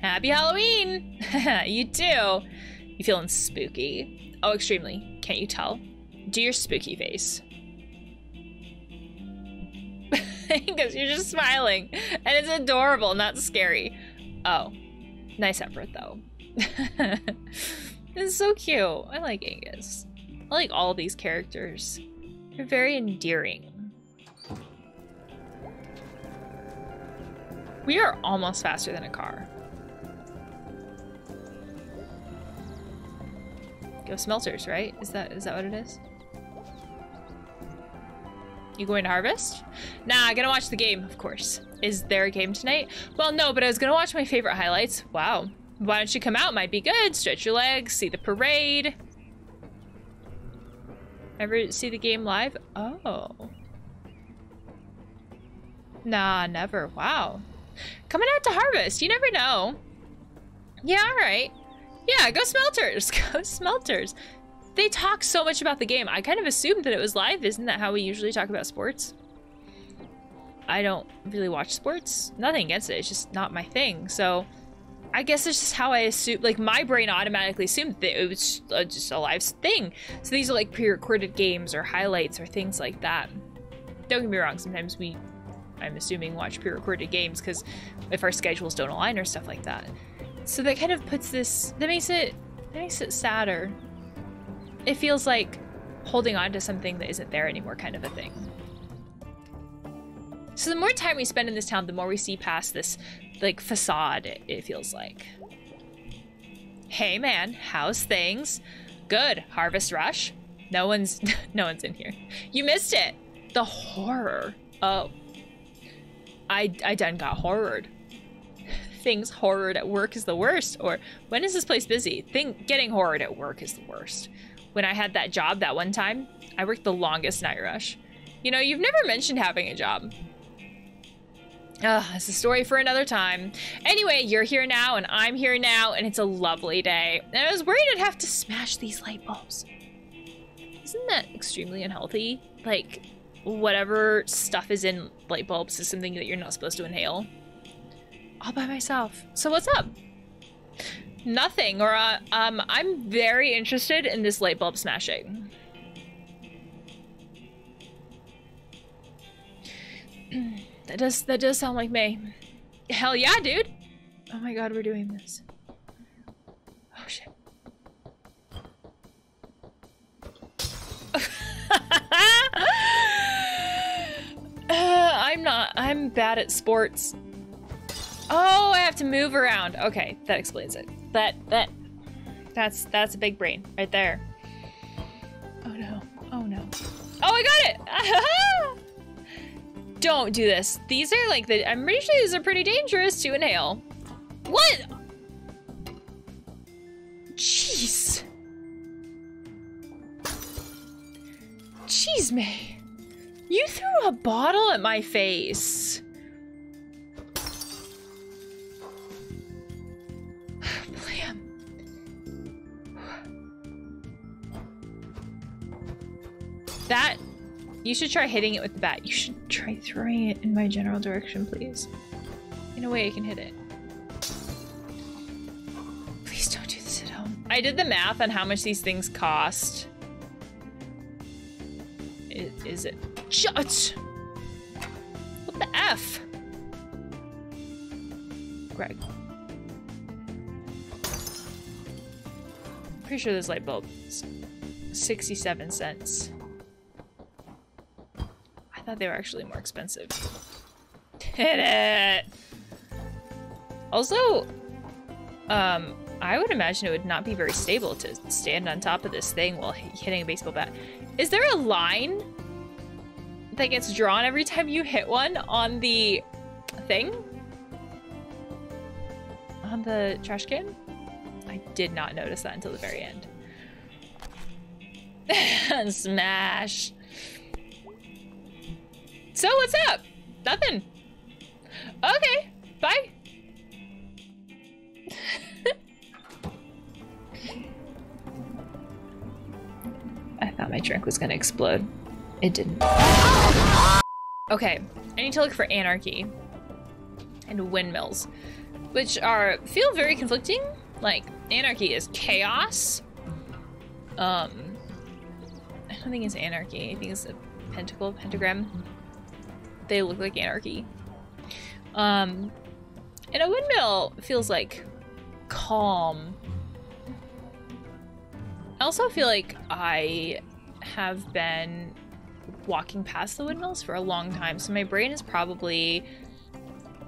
happy halloween! [laughs] You too. You feeling spooky? Oh extremely. Can't you tell? Do your spooky face. [laughs] Because you're just smiling. And it's adorable not scary. Oh. Nice effort though. [laughs] It's so cute. I like angus. I like all these characters. They're very endearing. We are almost faster than a car. Go smelters, right? Is that is that what it is? You going to harvest? Nah, I gotta watch the game, of course. Is there a game tonight? Well, no, but I was gonna watch my favorite highlights. Wow. Why don't you come out? Might be good. Stretch your legs, see the parade. Ever see the game live? Oh. Nah, never. Wow. Coming out to harvest. You never know. Yeah, alright. Yeah, go smelters. [laughs] Go smelters. They talk so much about the game. I kind of assumed that it was live. Isn't that how we usually talk about sports? I don't really watch sports. Nothing against it. It's just not my thing. So I guess it's just how I assume, like my brain automatically assumed that it was just a live thing. So these are like pre-recorded games or highlights or things like that. Don't get me wrong, sometimes we, I'm assuming, watch pre-recorded games because if our schedules don't align or stuff like that. So that kind of puts this, that makes it, that makes it sadder. It feels like holding on to something that isn't there anymore kind of a thing. So the more time we spend in this town, the more we see past this like facade, it, it feels like. Hey man, how's things? Good. Harvest rush? No one's [laughs] no one's in here. You missed it. The horror. Oh. I I done got horrored. Things horrored at work is the worst. Or when is this place busy? Think getting horrored at work is the worst. When I had that job that one time, I worked the longest night rush. You know, you've never mentioned having a job. Ugh, it's a story for another time. Anyway, you're here now and I'm here now and it's a lovely day. And I was worried I'd have to smash these light bulbs. Isn't that extremely unhealthy? Like, whatever stuff is in light bulbs is something that you're not supposed to inhale. All by myself. So what's up? Nothing, or uh, um, I'm very interested in this light bulb smashing. [clears throat] That does that does sound like me. Hell yeah, dude. Oh my god, we're doing this. Oh shit. [laughs] uh, I'm not. I'm bad at sports. Oh, I have to move around. Okay, that explains it. That that that's that's a big brain right there. Oh no. Oh no. Oh, I got it. [laughs] Don't do this. These are like the, I'm pretty sure these are pretty dangerous to inhale. What? Jeez. Jeez, Mae. You threw a bottle at my face. You should try hitting it with the bat. You should try throwing it in my general direction, please. In a way I can hit it. Please don't do this at home. I did the math on how much these things cost. Is, is it? Shut! What the F? Gregg. Pretty sure this light bulb is 67 cents. Thought they were actually more expensive. Hit it! Also, um, I would imagine it would not be very stable to stand on top of this thing while hitting a baseball bat. Is there a line that gets drawn every time you hit one on the thing? On the trash can? I did not notice that until the very end. [laughs] Smash. So what's up? Nothing. Okay, bye. [laughs] I thought my drink was gonna explode. It didn't. Okay, I need to look for anarchy and windmills, which are feel very conflicting. Like anarchy is chaos. Um, I don't think it's anarchy. I think it's a pentacle, pentagram. They look like anarchy. Um, and a windmill feels like calm. I also feel like I have been walking past the windmills for a long time, so my brain is probably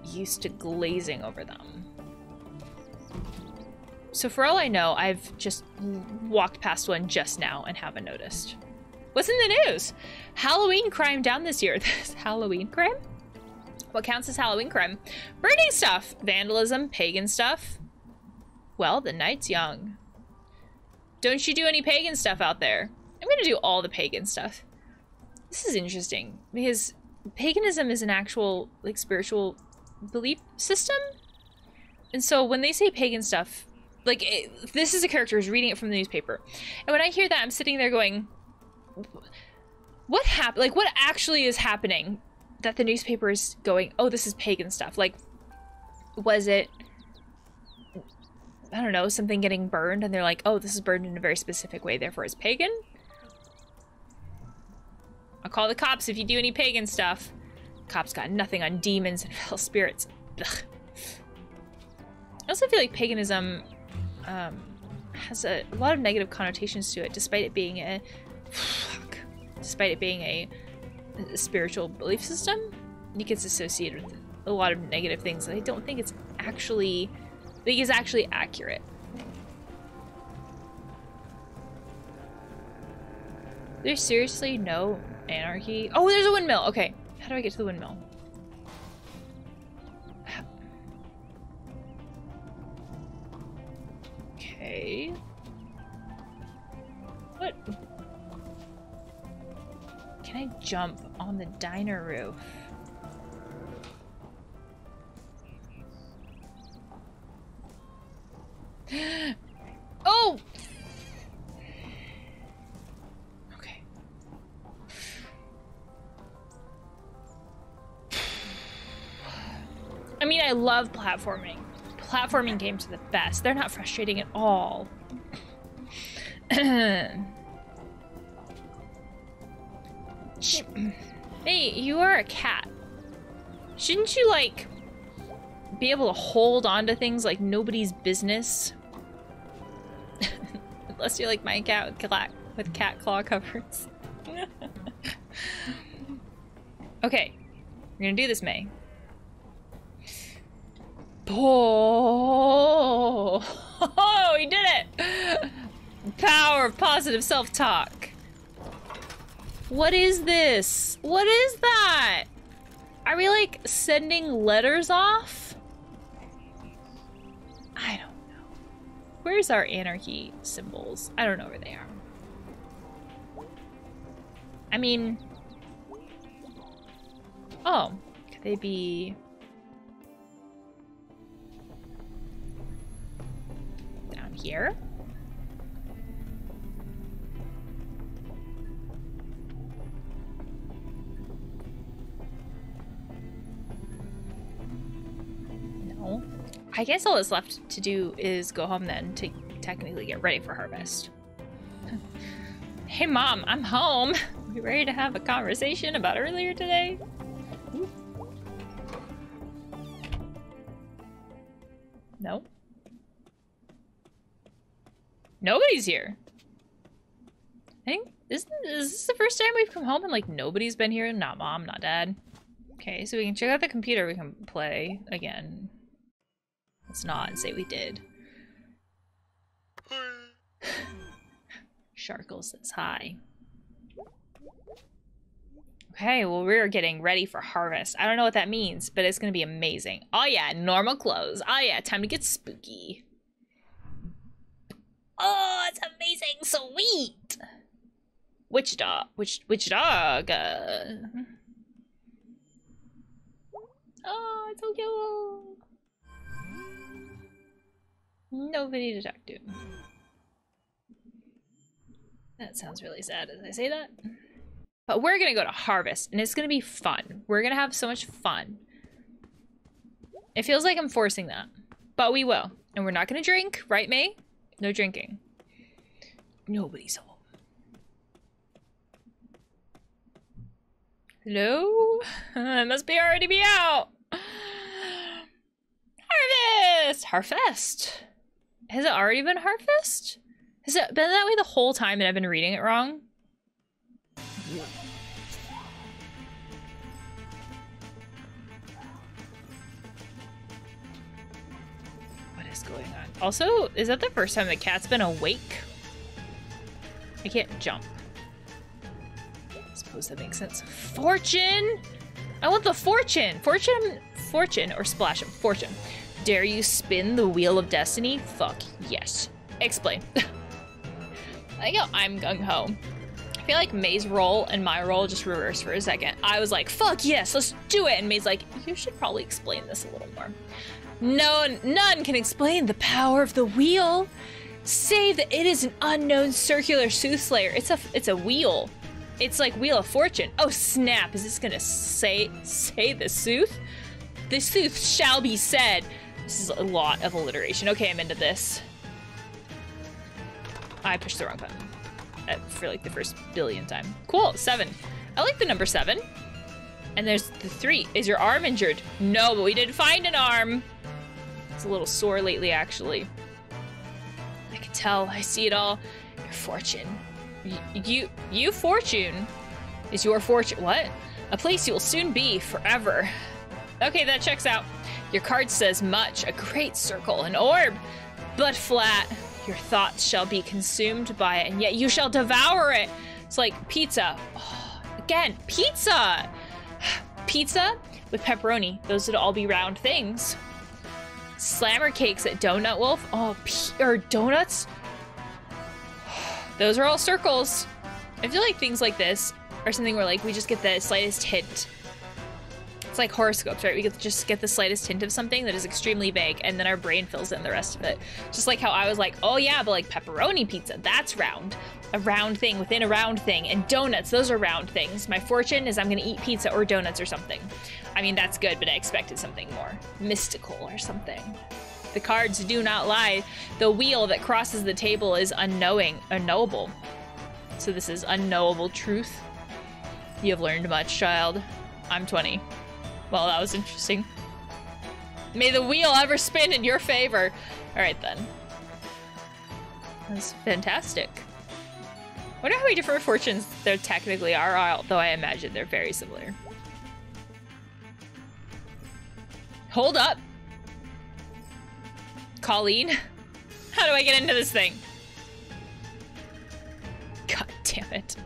used to glazing over them. So for all I know, I've just walked past one just now and haven't noticed. What's in the news? Halloween crime down this year. [laughs] This Halloween crime? What counts as Halloween crime? Burning stuff, vandalism, pagan stuff. Well, the night's young. Don't you do any pagan stuff out there? I'm gonna do all the pagan stuff. This is interesting because paganism is an actual like spiritual belief system. And so when they say pagan stuff, like it, this is a character who's reading it from the newspaper. And when I hear that, I'm sitting there going, what happened? Like what actually is happening that the newspaper is going, oh, this is pagan stuff. Like, was it, I don't know, something getting burned and they're like, oh, this is burned in a very specific way, therefore it's pagan? I'll call the cops if you do any pagan stuff. Cops got nothing on demons and [laughs] fell spirits. Ugh. I also feel like paganism um, has a, a, lot of negative connotations to it, despite it being a, fuck, despite it being a spiritual belief system, it gets associated with a lot of negative things that I don't think it's actually think is actually accurate. There's seriously no anarchy. Oh, there's a windmill. Okay, how do I get to the windmill? Okay. What? Can I jump on the diner roof? [gasps] oh! Okay. [sighs] I mean, I love platforming. Platforming games are the best. They're not frustrating at all. [clears throat] [clears throat] Hey, you are a cat. Shouldn't you, like, be able to hold on to things like nobody's business? [laughs] Unless you're like my cat with cat, with cat claw covers. [laughs] okay, we're gonna do this, Mae. Oh, [laughs] oh, he did it! Power of positive self-talk. What is this? What is that? Are we like sending letters off? I don't know. Where's our anarchy symbols? I don't know where they are. I mean, Oh, could they be... Down here? I guess all that's left to do is go home then to technically get ready for harvest. [laughs] hey mom, I'm home. [laughs] We ready to have a conversation about earlier today? No. Nobody's here. I think is, is this the first time we've come home and like nobody's been here? Not mom, not dad. Okay, so we can check out the computer. We can play again. Let's not and say we did. [sighs] Sharkle says hi. Okay, well, we're getting ready for harvest. I don't know what that means, but it's gonna be amazing. Oh yeah, normal clothes. Oh yeah, time to get spooky. Oh, it's amazing, sweet. Which dog? Which which dog? Uh... Oh, it's so cute. Nobody to talk to. That sounds really sad as I say that. But we're gonna go to Harvest, and it's gonna be fun. We're gonna have so much fun. It feels like I'm forcing that. But we will. And we're not gonna drink, right, Mae? No drinking. Nobody's home. Hello? [laughs] it must be already be out. Harvest! Harfest. Has it already been Harvest? Has it been that way the whole time and I've been reading it wrong? What is going on? Also, is that the first time the cat's been awake? I can't jump. I suppose that makes sense. Fortune! I want the fortune! Fortune, fortune, or splash of fortune. Dare you spin the wheel of destiny? Fuck yes. Explain. [laughs] I think I'm gung-ho. I feel like Mae's role and my role just reversed for a second. I was like, fuck yes, let's do it. And Mae's like, you should probably explain this a little more. No, none can explain the power of the wheel. Save that it is an unknown circular soothsayer. It's a it's a wheel. It's like Wheel of Fortune. Oh snap! Is this gonna say say the sooth? The sooth shall be said. This is a lot of alliteration. Okay, I'm into this. I pushed the wrong button for like the first billion time. Cool, seven. I like the number seven. And there's the three. Is your arm injured? No, but we did find an arm. It's a little sore lately, actually. I can tell. I see it all. Your fortune. You, you fortune is your fortune. What? A place you will soon be forever. Okay, that checks out. Your card says much. A great circle, an orb, but flat. Your thoughts shall be consumed by it, and yet you shall devour it. It's like pizza. Oh, [sighs] again, pizza. [sighs] Pizza with pepperoni. Those would all be round things. Slammer cakes at Donut Wolf. Oh, or donuts. [sighs] Those are all circles. I feel like things like this are something where like we just get the slightest hint. It's like horoscopes, right? We get just get the slightest hint of something that is extremely vague, and then our brain fills in the rest of it. Just like how I was like, oh yeah, but like pepperoni pizza, that's round. A round thing within a round thing. And donuts, those are round things. My fortune is I'm gonna eat pizza or donuts or something. I mean, that's good, but I expected something more mystical or something. The cards do not lie. The wheel that crosses the table is unknowing, unknowable. So this is unknowable truth. You have learned much, child. I'm 20. Well, that was interesting. May the wheel ever spin in your favor. All right, then. That's fantastic. wonder how many different fortunes there technically are, although I imagine they're very similar. Hold up. Colleen? [laughs] How do I get into this thing? God damn it.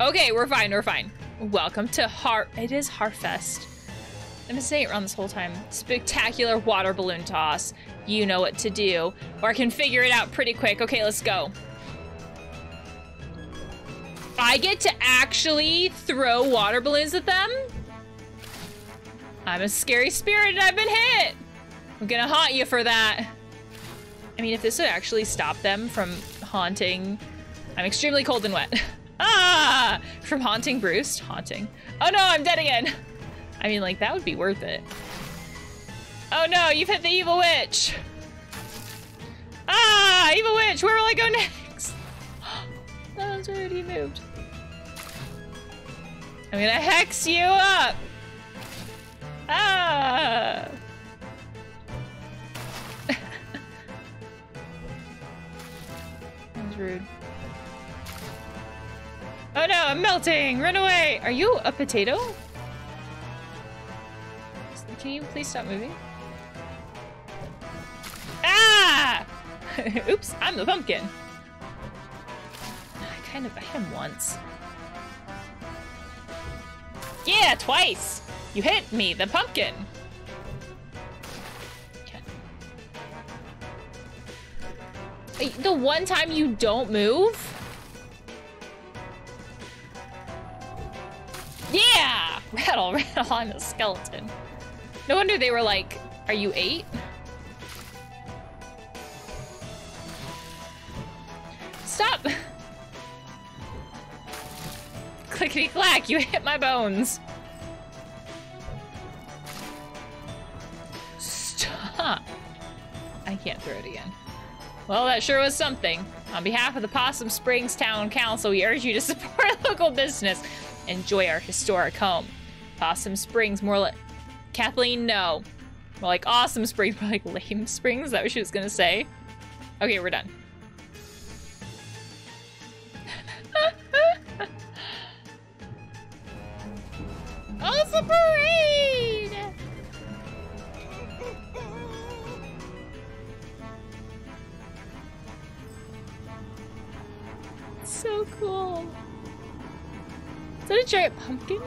Okay, we're fine, we're fine. Welcome to Har- it is Harfest. I've been saying it wrong this whole time. Spectacular water balloon toss. You know what to do. Or I can figure it out pretty quick. Okay, let's go. I get to actually throw water balloons at them? I'm a scary spirit and I've been hit! I'm gonna haunt you for that. I mean, if this would actually stop them from haunting... I'm extremely cold and wet. [laughs] ah! From haunting Bruce? Haunting. Oh no, I'm dead again! I mean, like, that would be worth it. Oh no, you've hit the evil witch! Ah! Evil witch, where will I go next? [gasps] that was already moved. I'm gonna hex you up! Ah! [laughs] that was rude. Oh no, I'm melting! Run away! Are you a potato? Can you please stop moving? Ah! [laughs] Oops, I'm the pumpkin. I kind of, I hit him once. Yeah, twice! You hit me, the pumpkin! The one time you don't move? Yeah! Rattle, [laughs] rattle, I'm a skeleton. No wonder they were like, are you eight? Stop! [laughs] Clickety clack, you hit my bones. Stop. I can't throw it again. Well, that sure was something. On behalf of the Possum Springs Town Council, we urge you to [laughs] support local business. Enjoy our historic home. Possum Springs, more like... Kathleen, no. More like Awesome Springs, [laughs] more like Lame Springs. Is that what she was gonna say? Okay, we're done. Oh, it's a parade! [laughs] So cool. Is that a giant pumpkin?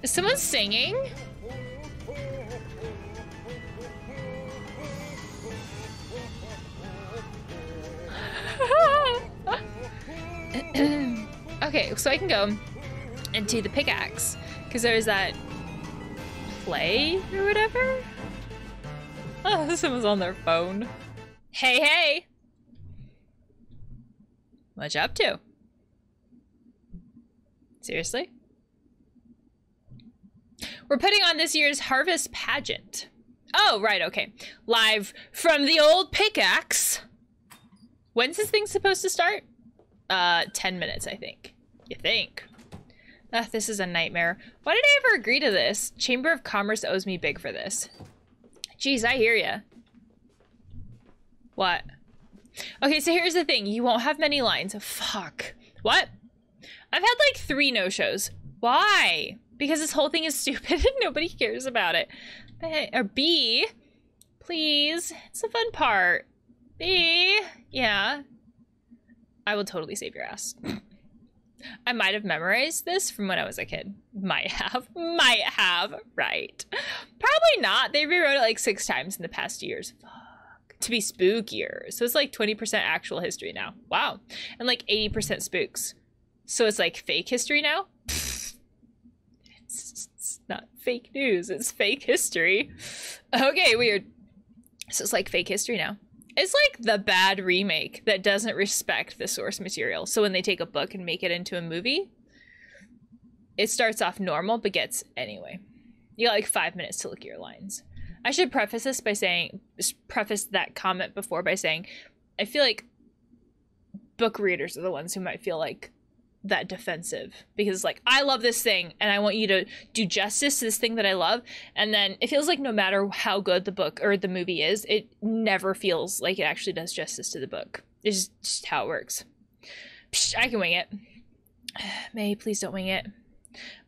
Is someone singing? [laughs] okay, so I can go into the pickaxe because there's that play or whatever. Oh, [laughs] someone's on their phone. Hey, hey! What you up to? Seriously? We're putting on this year's Harvest Pageant. Oh, right, okay. Live from the old pickaxe. When's this thing supposed to start? Uh, 10 minutes, I think. You think? Ugh, this is a nightmare. Why did I ever agree to this? Chamber of Commerce owes me big for this. Jeez, I hear ya. What? Okay, so here's the thing. You won't have many lines. Fuck. What? I've had like three no-shows. Why? Because this whole thing is [laughs] stupid and nobody cares about it. Or Bea, please. It's the fun part. Bea, yeah. I will totally save your ass. [laughs] I might have memorized this from when I was a kid. Might have. [laughs] Might have. Right. Probably not. They rewrote it like six times in the past years. Fuck. To be spookier. So it's like 20% actual history now. Wow. And like 80% spooks. So it's like fake history now? It's, it's not fake news. It's fake history. Okay, weird. So it's like fake history now. It's like the bad remake that doesn't respect the source material. So when they take a book and make it into a movie, it starts off normal but gets anyway. You got like five minutes to look at your lines. I should preface this by saying, preface that comment before by saying, I feel like book readers are the ones who might feel like that defensive because like I love this thing and I want you to do justice to this thing that I love. And then it feels like no matter how good the book or the movie is it never feels like it actually does justice to the book. It's just, just how it works. Psh, I can wing it. [sighs] Mae please don't wing it.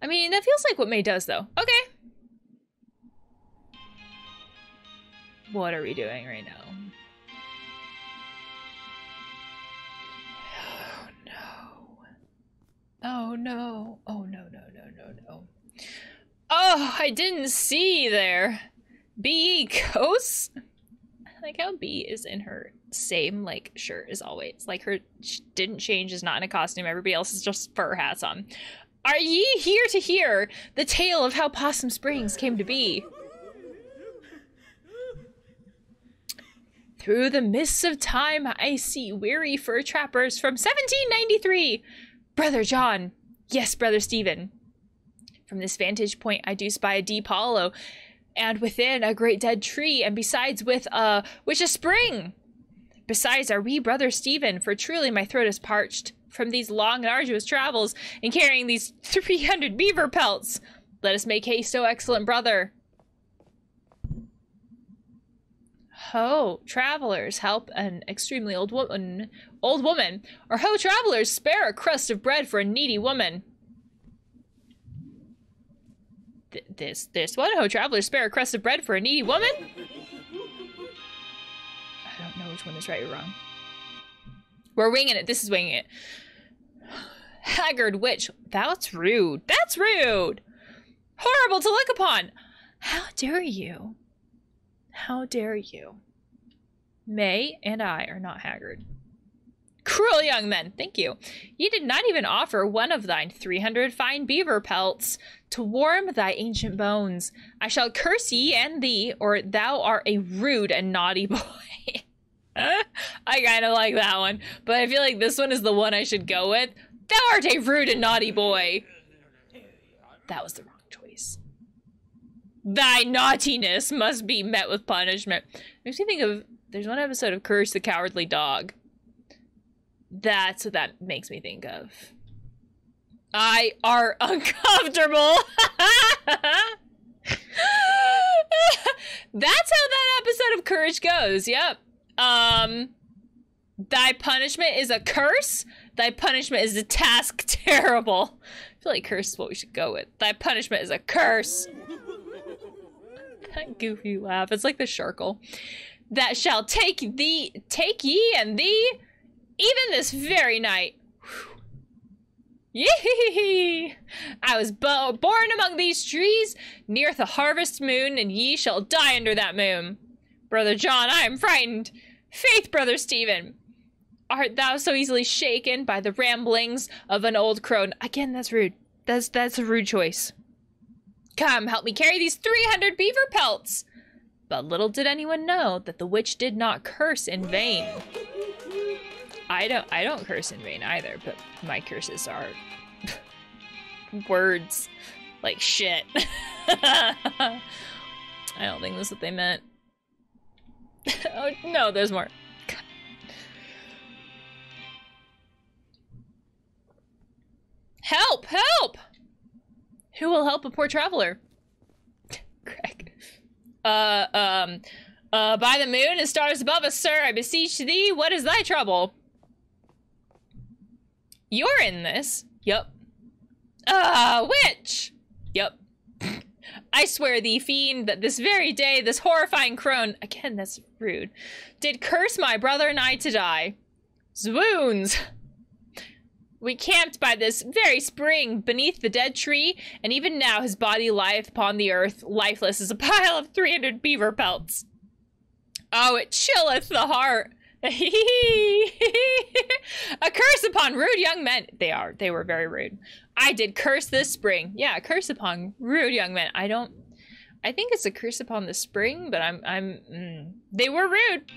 I mean that feels like what Mae does though. Okay what are we doing right now [sighs] Oh no. Oh no, Oh no, no, no, no. Oh, I didn't see there. Be ghosts? like how Bea is in her same like shirt as always. Like her didn't change, is not in a costume. Everybody else is just fur hats on. Are ye here to hear the tale of how Possum Springs came to be? Through the mists of time, I see weary fur trappers from 1793. Brother John, yes, Brother Stephen. From this vantage point, I do spy a deep hollow, and within a great dead tree, and besides with a which a spring. Besides our wee brother Stephen, for truly my throat is parched from these long and arduous travels and carrying these 300 beaver pelts. Let us make haste, O excellent brother. Ho, travelers, help an extremely old woman, old woman, or ho, travelers, spare a crust of bread for a needy woman. Th this, this one, ho, travelers, spare a crust of bread for a needy woman. I don't know which one is right or wrong. We're winging it. This is winging it. [sighs] Haggard witch. That's rude. That's rude. Horrible to look upon. How dare you? How dare you? Mae and I are not haggard. Cruel young men, thank you. Ye did not even offer one of thine three hundred fine beaver pelts to warm thy ancient bones. I shall curse ye and thee, or thou art a rude and naughty [laughs] boy. I kind of like that one, but I feel like this one is the one I should go with. Thou art a rude and naughty boy. That was the. Thy naughtiness must be met with punishment. Makes me think of there's one episode of Courage the Cowardly Dog. That's what that makes me think of. I are [laughs] uncomfortable. That's how that episode of Courage goes. Yep. Um thy punishment is a curse. Thy punishment is a task [laughs] terrible. I feel like curse is what we should go with. Thy punishment is a curse. That goofy laugh. It's like the sharkle. That shall take thee, take ye and thee, even this very night. Yee! I was bo born among these trees, near the harvest moon, and ye shall die under that moon. Brother John, I am frightened. Faith, brother Stephen, art thou so easily shaken by the ramblings of an old crone? Again, that's rude. That's that's a rude choice. Come, help me carry these three hundred beaver pelts. But little did anyone know that the witch did not curse in vain. I don't I don't curse in vain either, but my curses are [laughs] words like shit. [laughs] I don't think that's what they meant. [laughs] oh no, there's more. Help! Help! Who will help a poor traveler? [laughs] Gregg. Uh, um, uh, by the moon and stars above us, sir, I beseech thee, what is thy trouble? You're in this. Yep. Ah, uh, witch! Yup. [laughs] I swear thee, fiend, that this very day, this horrifying crone, again, that's rude, did curse my brother and I to die. Swoons! [laughs] We camped by this very spring beneath the dead tree, and even now his body lieth upon the earth, lifeless as a [laughs] pile of 300 beaver pelts. Oh, it chilleth the heart. [laughs] a curse upon rude young men. They are. They were very rude. I did curse this spring. Yeah, curse upon rude young men. I don't. I think it's a curse upon the spring, but I'm. I'm. Mm, they were rude.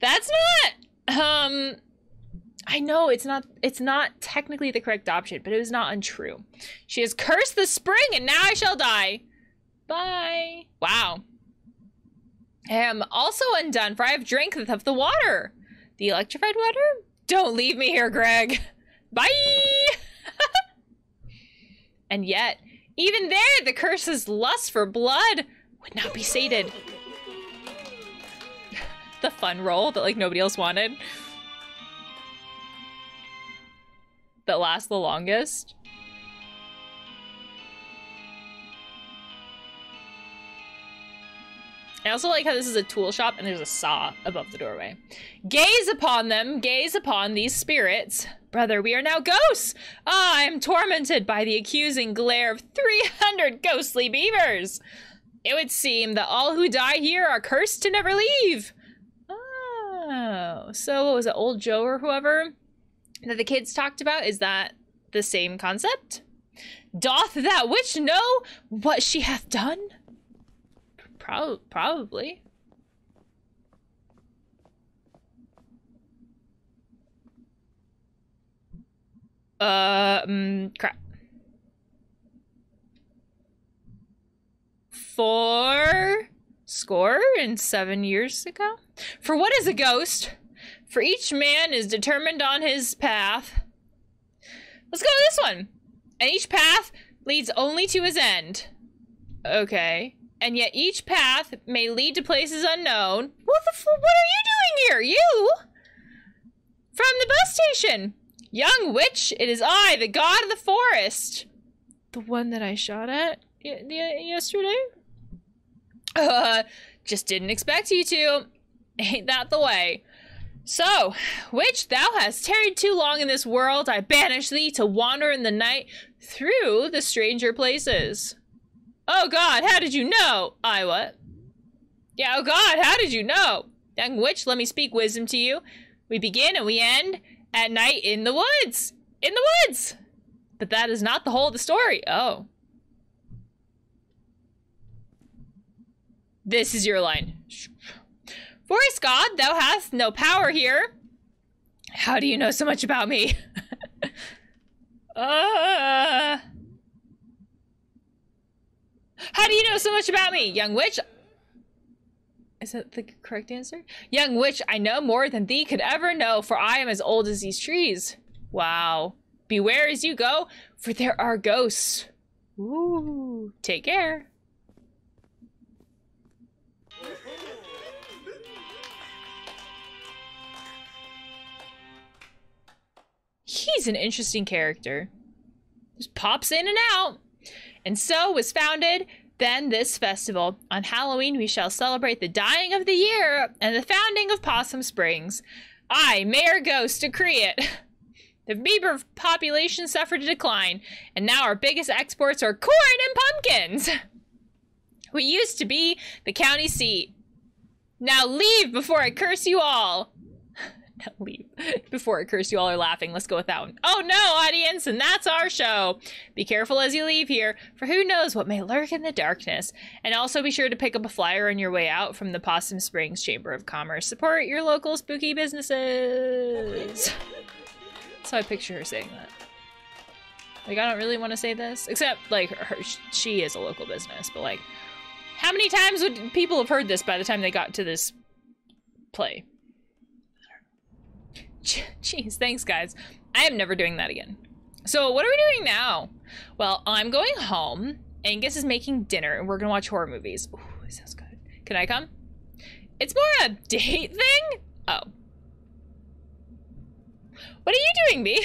That's not um I know it's not it's not technically the correct option, but it was not untrue. She has cursed the spring and now I shall die. Bye. Wow. I am also undone, for I have drank of the water. The electrified water? Don't leave me here, Gregg. Bye! [laughs] and yet, even there, the curse's lust for blood would not be sated the fun role that like nobody else wanted. That lasts the longest. I also like how this is a tool shop and there's a saw above the doorway. Gaze upon them, gaze upon these spirits. Brother, we are now ghosts! Ah, I am tormented by the accusing glare of 300 ghostly beavers! It would seem that all who die here are cursed to never leave. Oh, so what was it, Old Joe or whoever that the kids talked about? Is that the same concept? Doth that witch know what she hath done? Pro- probably. Uh, um, crap. Four score and seven years ago? For what is a ghost? For each man is determined on his path. Let's go to this one. And each path leads only to his end. Okay. And yet each path may lead to places unknown. What the what are you doing here? You? From the bus station. Young witch, it is I, the god of the forest. The one that I shot at yesterday? Uh, just didn't expect you to. Ain't that the way? So, which thou hast tarried too long in this world, I banish thee to wander in the night through the stranger places. Oh God, how did you know? I what? Yeah, oh God, how did you know? Young witch, let me speak wisdom to you. We begin and we end at night in the woods. In the woods! But that is not the whole of the story. Oh. This is your line. Forest God, thou hast no power here. How do you know so much about me? [laughs] uh... How do you know so much about me, young witch? Is that the correct answer? Young witch, I know more than thee could ever know, for I am as old as these trees. Wow. Beware as you go, for there are ghosts. Ooh. Take care. He's an interesting character. Just pops in and out. And so was founded then this festival. On Halloween, we shall celebrate the dying of the year and the founding of Possum Springs. I, Mayor Ghost, decree it. [laughs] The beaver population suffered a decline, and now our biggest exports are corn and pumpkins. [laughs] We used to be the county seat. Now leave before I curse you all. [laughs] leave before I curse you all are laughing. Let's go with that one. Oh no, audience, and that's our show. Be careful as you leave here, for who knows what may lurk in the darkness. And also be sure to pick up a flyer on your way out from the Possum Springs Chamber of Commerce. Support your local spooky businesses. So I picture her saying that. Like, I don't really want to say this, except, like, her, she is a local business, but, like, how many times would people have heard this by the time they got to this play? [laughs] Jeez, thanks, guys. I am never doing that again. So, what are we doing now? Well, I'm going home. Angus is making dinner, and we're gonna watch horror movies. Ooh, this sounds good. Can I come? It's more a date thing? Oh. What are you doing, Bea?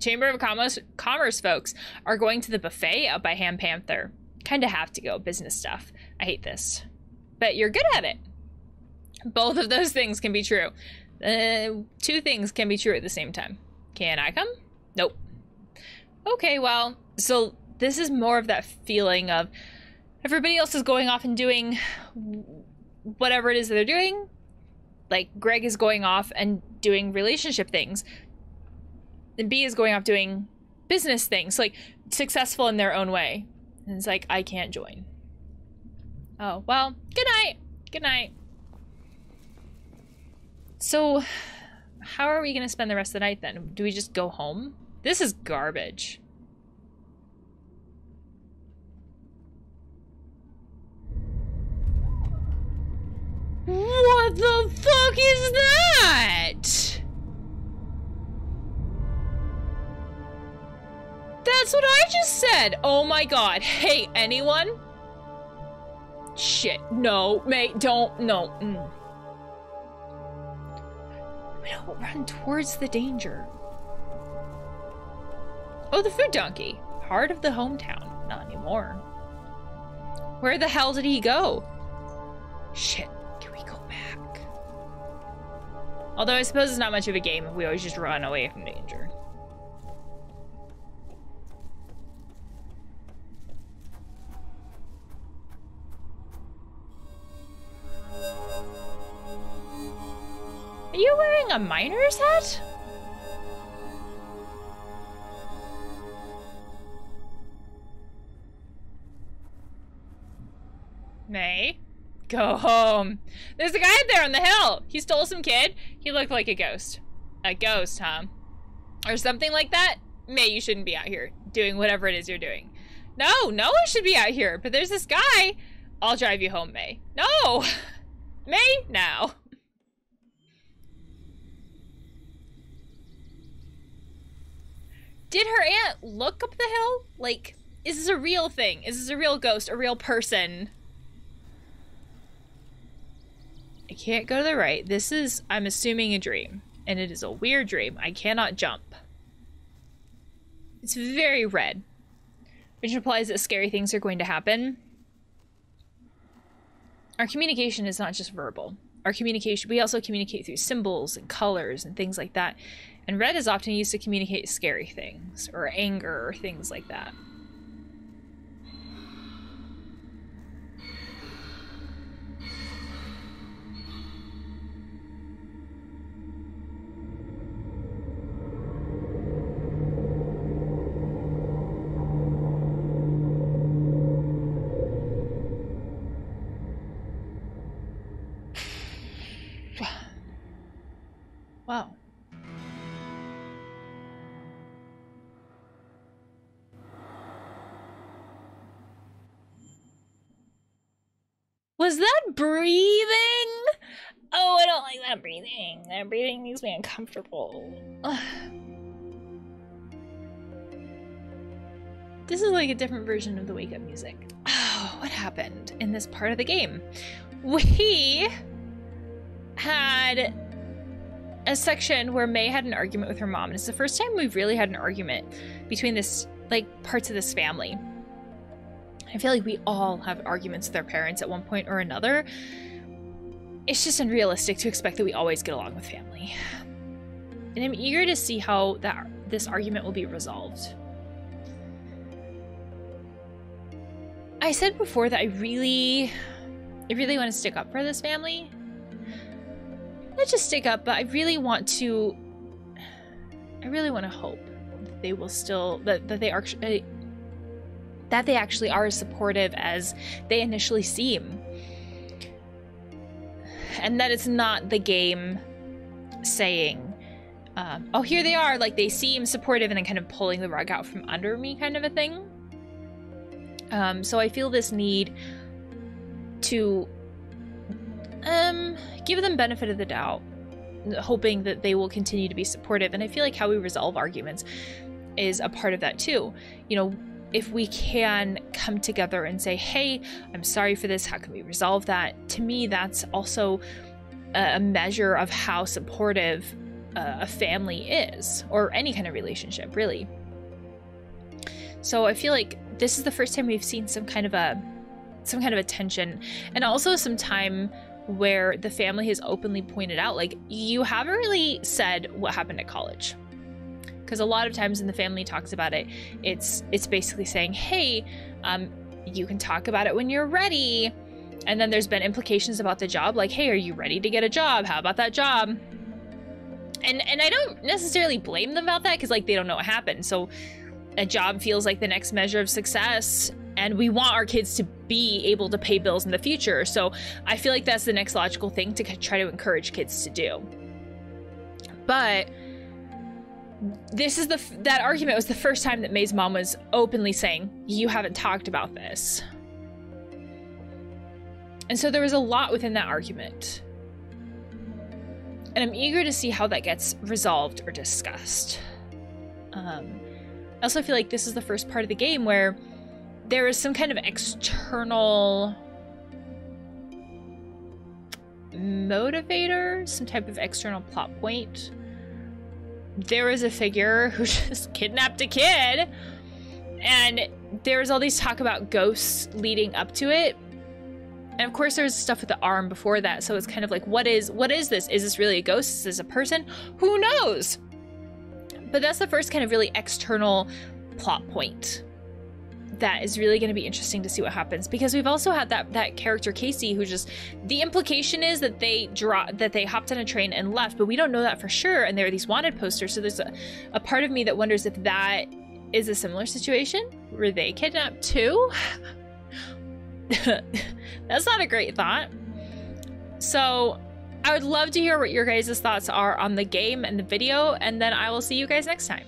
Chamber of Commerce, Commerce folks are going to the buffet out by Ham Panther. Kinda have to go, business stuff. I hate this. But you're good at it. Both of those things can be true. Uh, two things can be true at the same time. Can I come? Nope. Okay, well, so this is more of that feeling of everybody else is going off and doing whatever it is that they're doing. Like Gregg is going off and doing relationship things, and Bea is going off doing business things, like successful in their own way. And it's like, I can't join. Oh, well, good night. Good night. So, how are we going to spend the rest of the night then? Do we just go home? This is garbage. What the fuck is that? That's what I just said. Oh my god. Hey, anyone? Shit. No, mate, don't. No. Mm. We don't run towards the danger. Oh, the food donkey. Part of the hometown. Not anymore. Where the hell did he go? Shit. Can we go back? Although I suppose it's not much of a game if we always just run away from danger. Are you wearing a miner's hat? Mae? Go home. There's a guy up there on the hill. He stole some kid. He looked like a ghost. A ghost, huh? Or something like that? Mae, you shouldn't be out here doing whatever it is you're doing. No, no one should be out here. But there's this guy. I'll drive you home, Mae. No! [laughs] Mae, now. Did her aunt look up the hill? Like, is this a real thing? Is this a real ghost, a real person? I can't go to the right. This is, I'm assuming, a dream. And it is a weird dream. I cannot jump. It's very red. Which implies that scary things are going to happen. Our communication is not just verbal. Our communication, we also communicate through symbols and colors and things like that. And red is often used to communicate scary things or anger or things like that. Breathing? Oh, I don't like that breathing. That breathing makes me uncomfortable. This is like a different version of the wake up music. Oh, what happened in this part of the game? We had a section where Mae had an argument with her mom, and it's the first time we've really had an argument between this like parts of this family. I feel like we all have arguments with our parents at one point or another. It's just unrealistic to expect that we always get along with family. And I'm eager to see how that this argument will be resolved. I said before that I really I really want to stick up for this family. Not just stick up, but I really want to I really want to hope that they will still that, that they are that they actually are as supportive as they initially seem. And that it's not the game saying, um, oh, here they are, like they seem supportive and then kind of pulling the rug out from under me, kind of a thing. Um, so I feel this need to um, give them benefit of the doubt, hoping that they will continue to be supportive. And I feel like how we resolve arguments is a part of that too. You know, if we can come together and say, hey, I'm sorry for this, how can we resolve that? To me, that's also a measure of how supportive uh, a family is, or any kind of relationship, really. So I feel like this is the first time we've seen some kind of a some kind of attention and also some time where the family has openly pointed out like you haven't really said what happened at college because a lot of times in the family talks about it it's it's basically saying hey um, you can talk about it when you're ready. And then there's been implications about the job like hey are you ready to get a job? How about that job? And and i don't necessarily blame them about that because like they don't know what happened. So a job feels like the next measure of success and we want our kids to be able to pay bills in the future. So i feel like that's the next logical thing to try to encourage kids to do. But this is the that argument was the first time that Mae's mom was openly saying, "You haven't talked about this." And so there was a lot within that argument. And I'm eager to see how that gets resolved or discussed. Um, I also feel like this is the first part of the game where there is some kind of external motivator, some type of external plot point there was a figure who [laughs] just kidnapped a kid and there was all these talk about ghosts leading up to it And of course there's stuff with the arm before that, so it's kind of like what is what is this? Is this really a ghost? Is this a person? Who knows? But that's the first kind of really external plot point that is really going to be interesting to see what happens because we've also had that that character Casey who just the implication is that they draw that they hopped on a train and left but we don't know that for sure and there are these wanted posters so there's a, a part of me that wonders if that is a similar situation were they kidnapped too. [laughs] That's not a great thought. So I would love to hear what your guys' thoughts are on the game and the video and then I will see you guys next time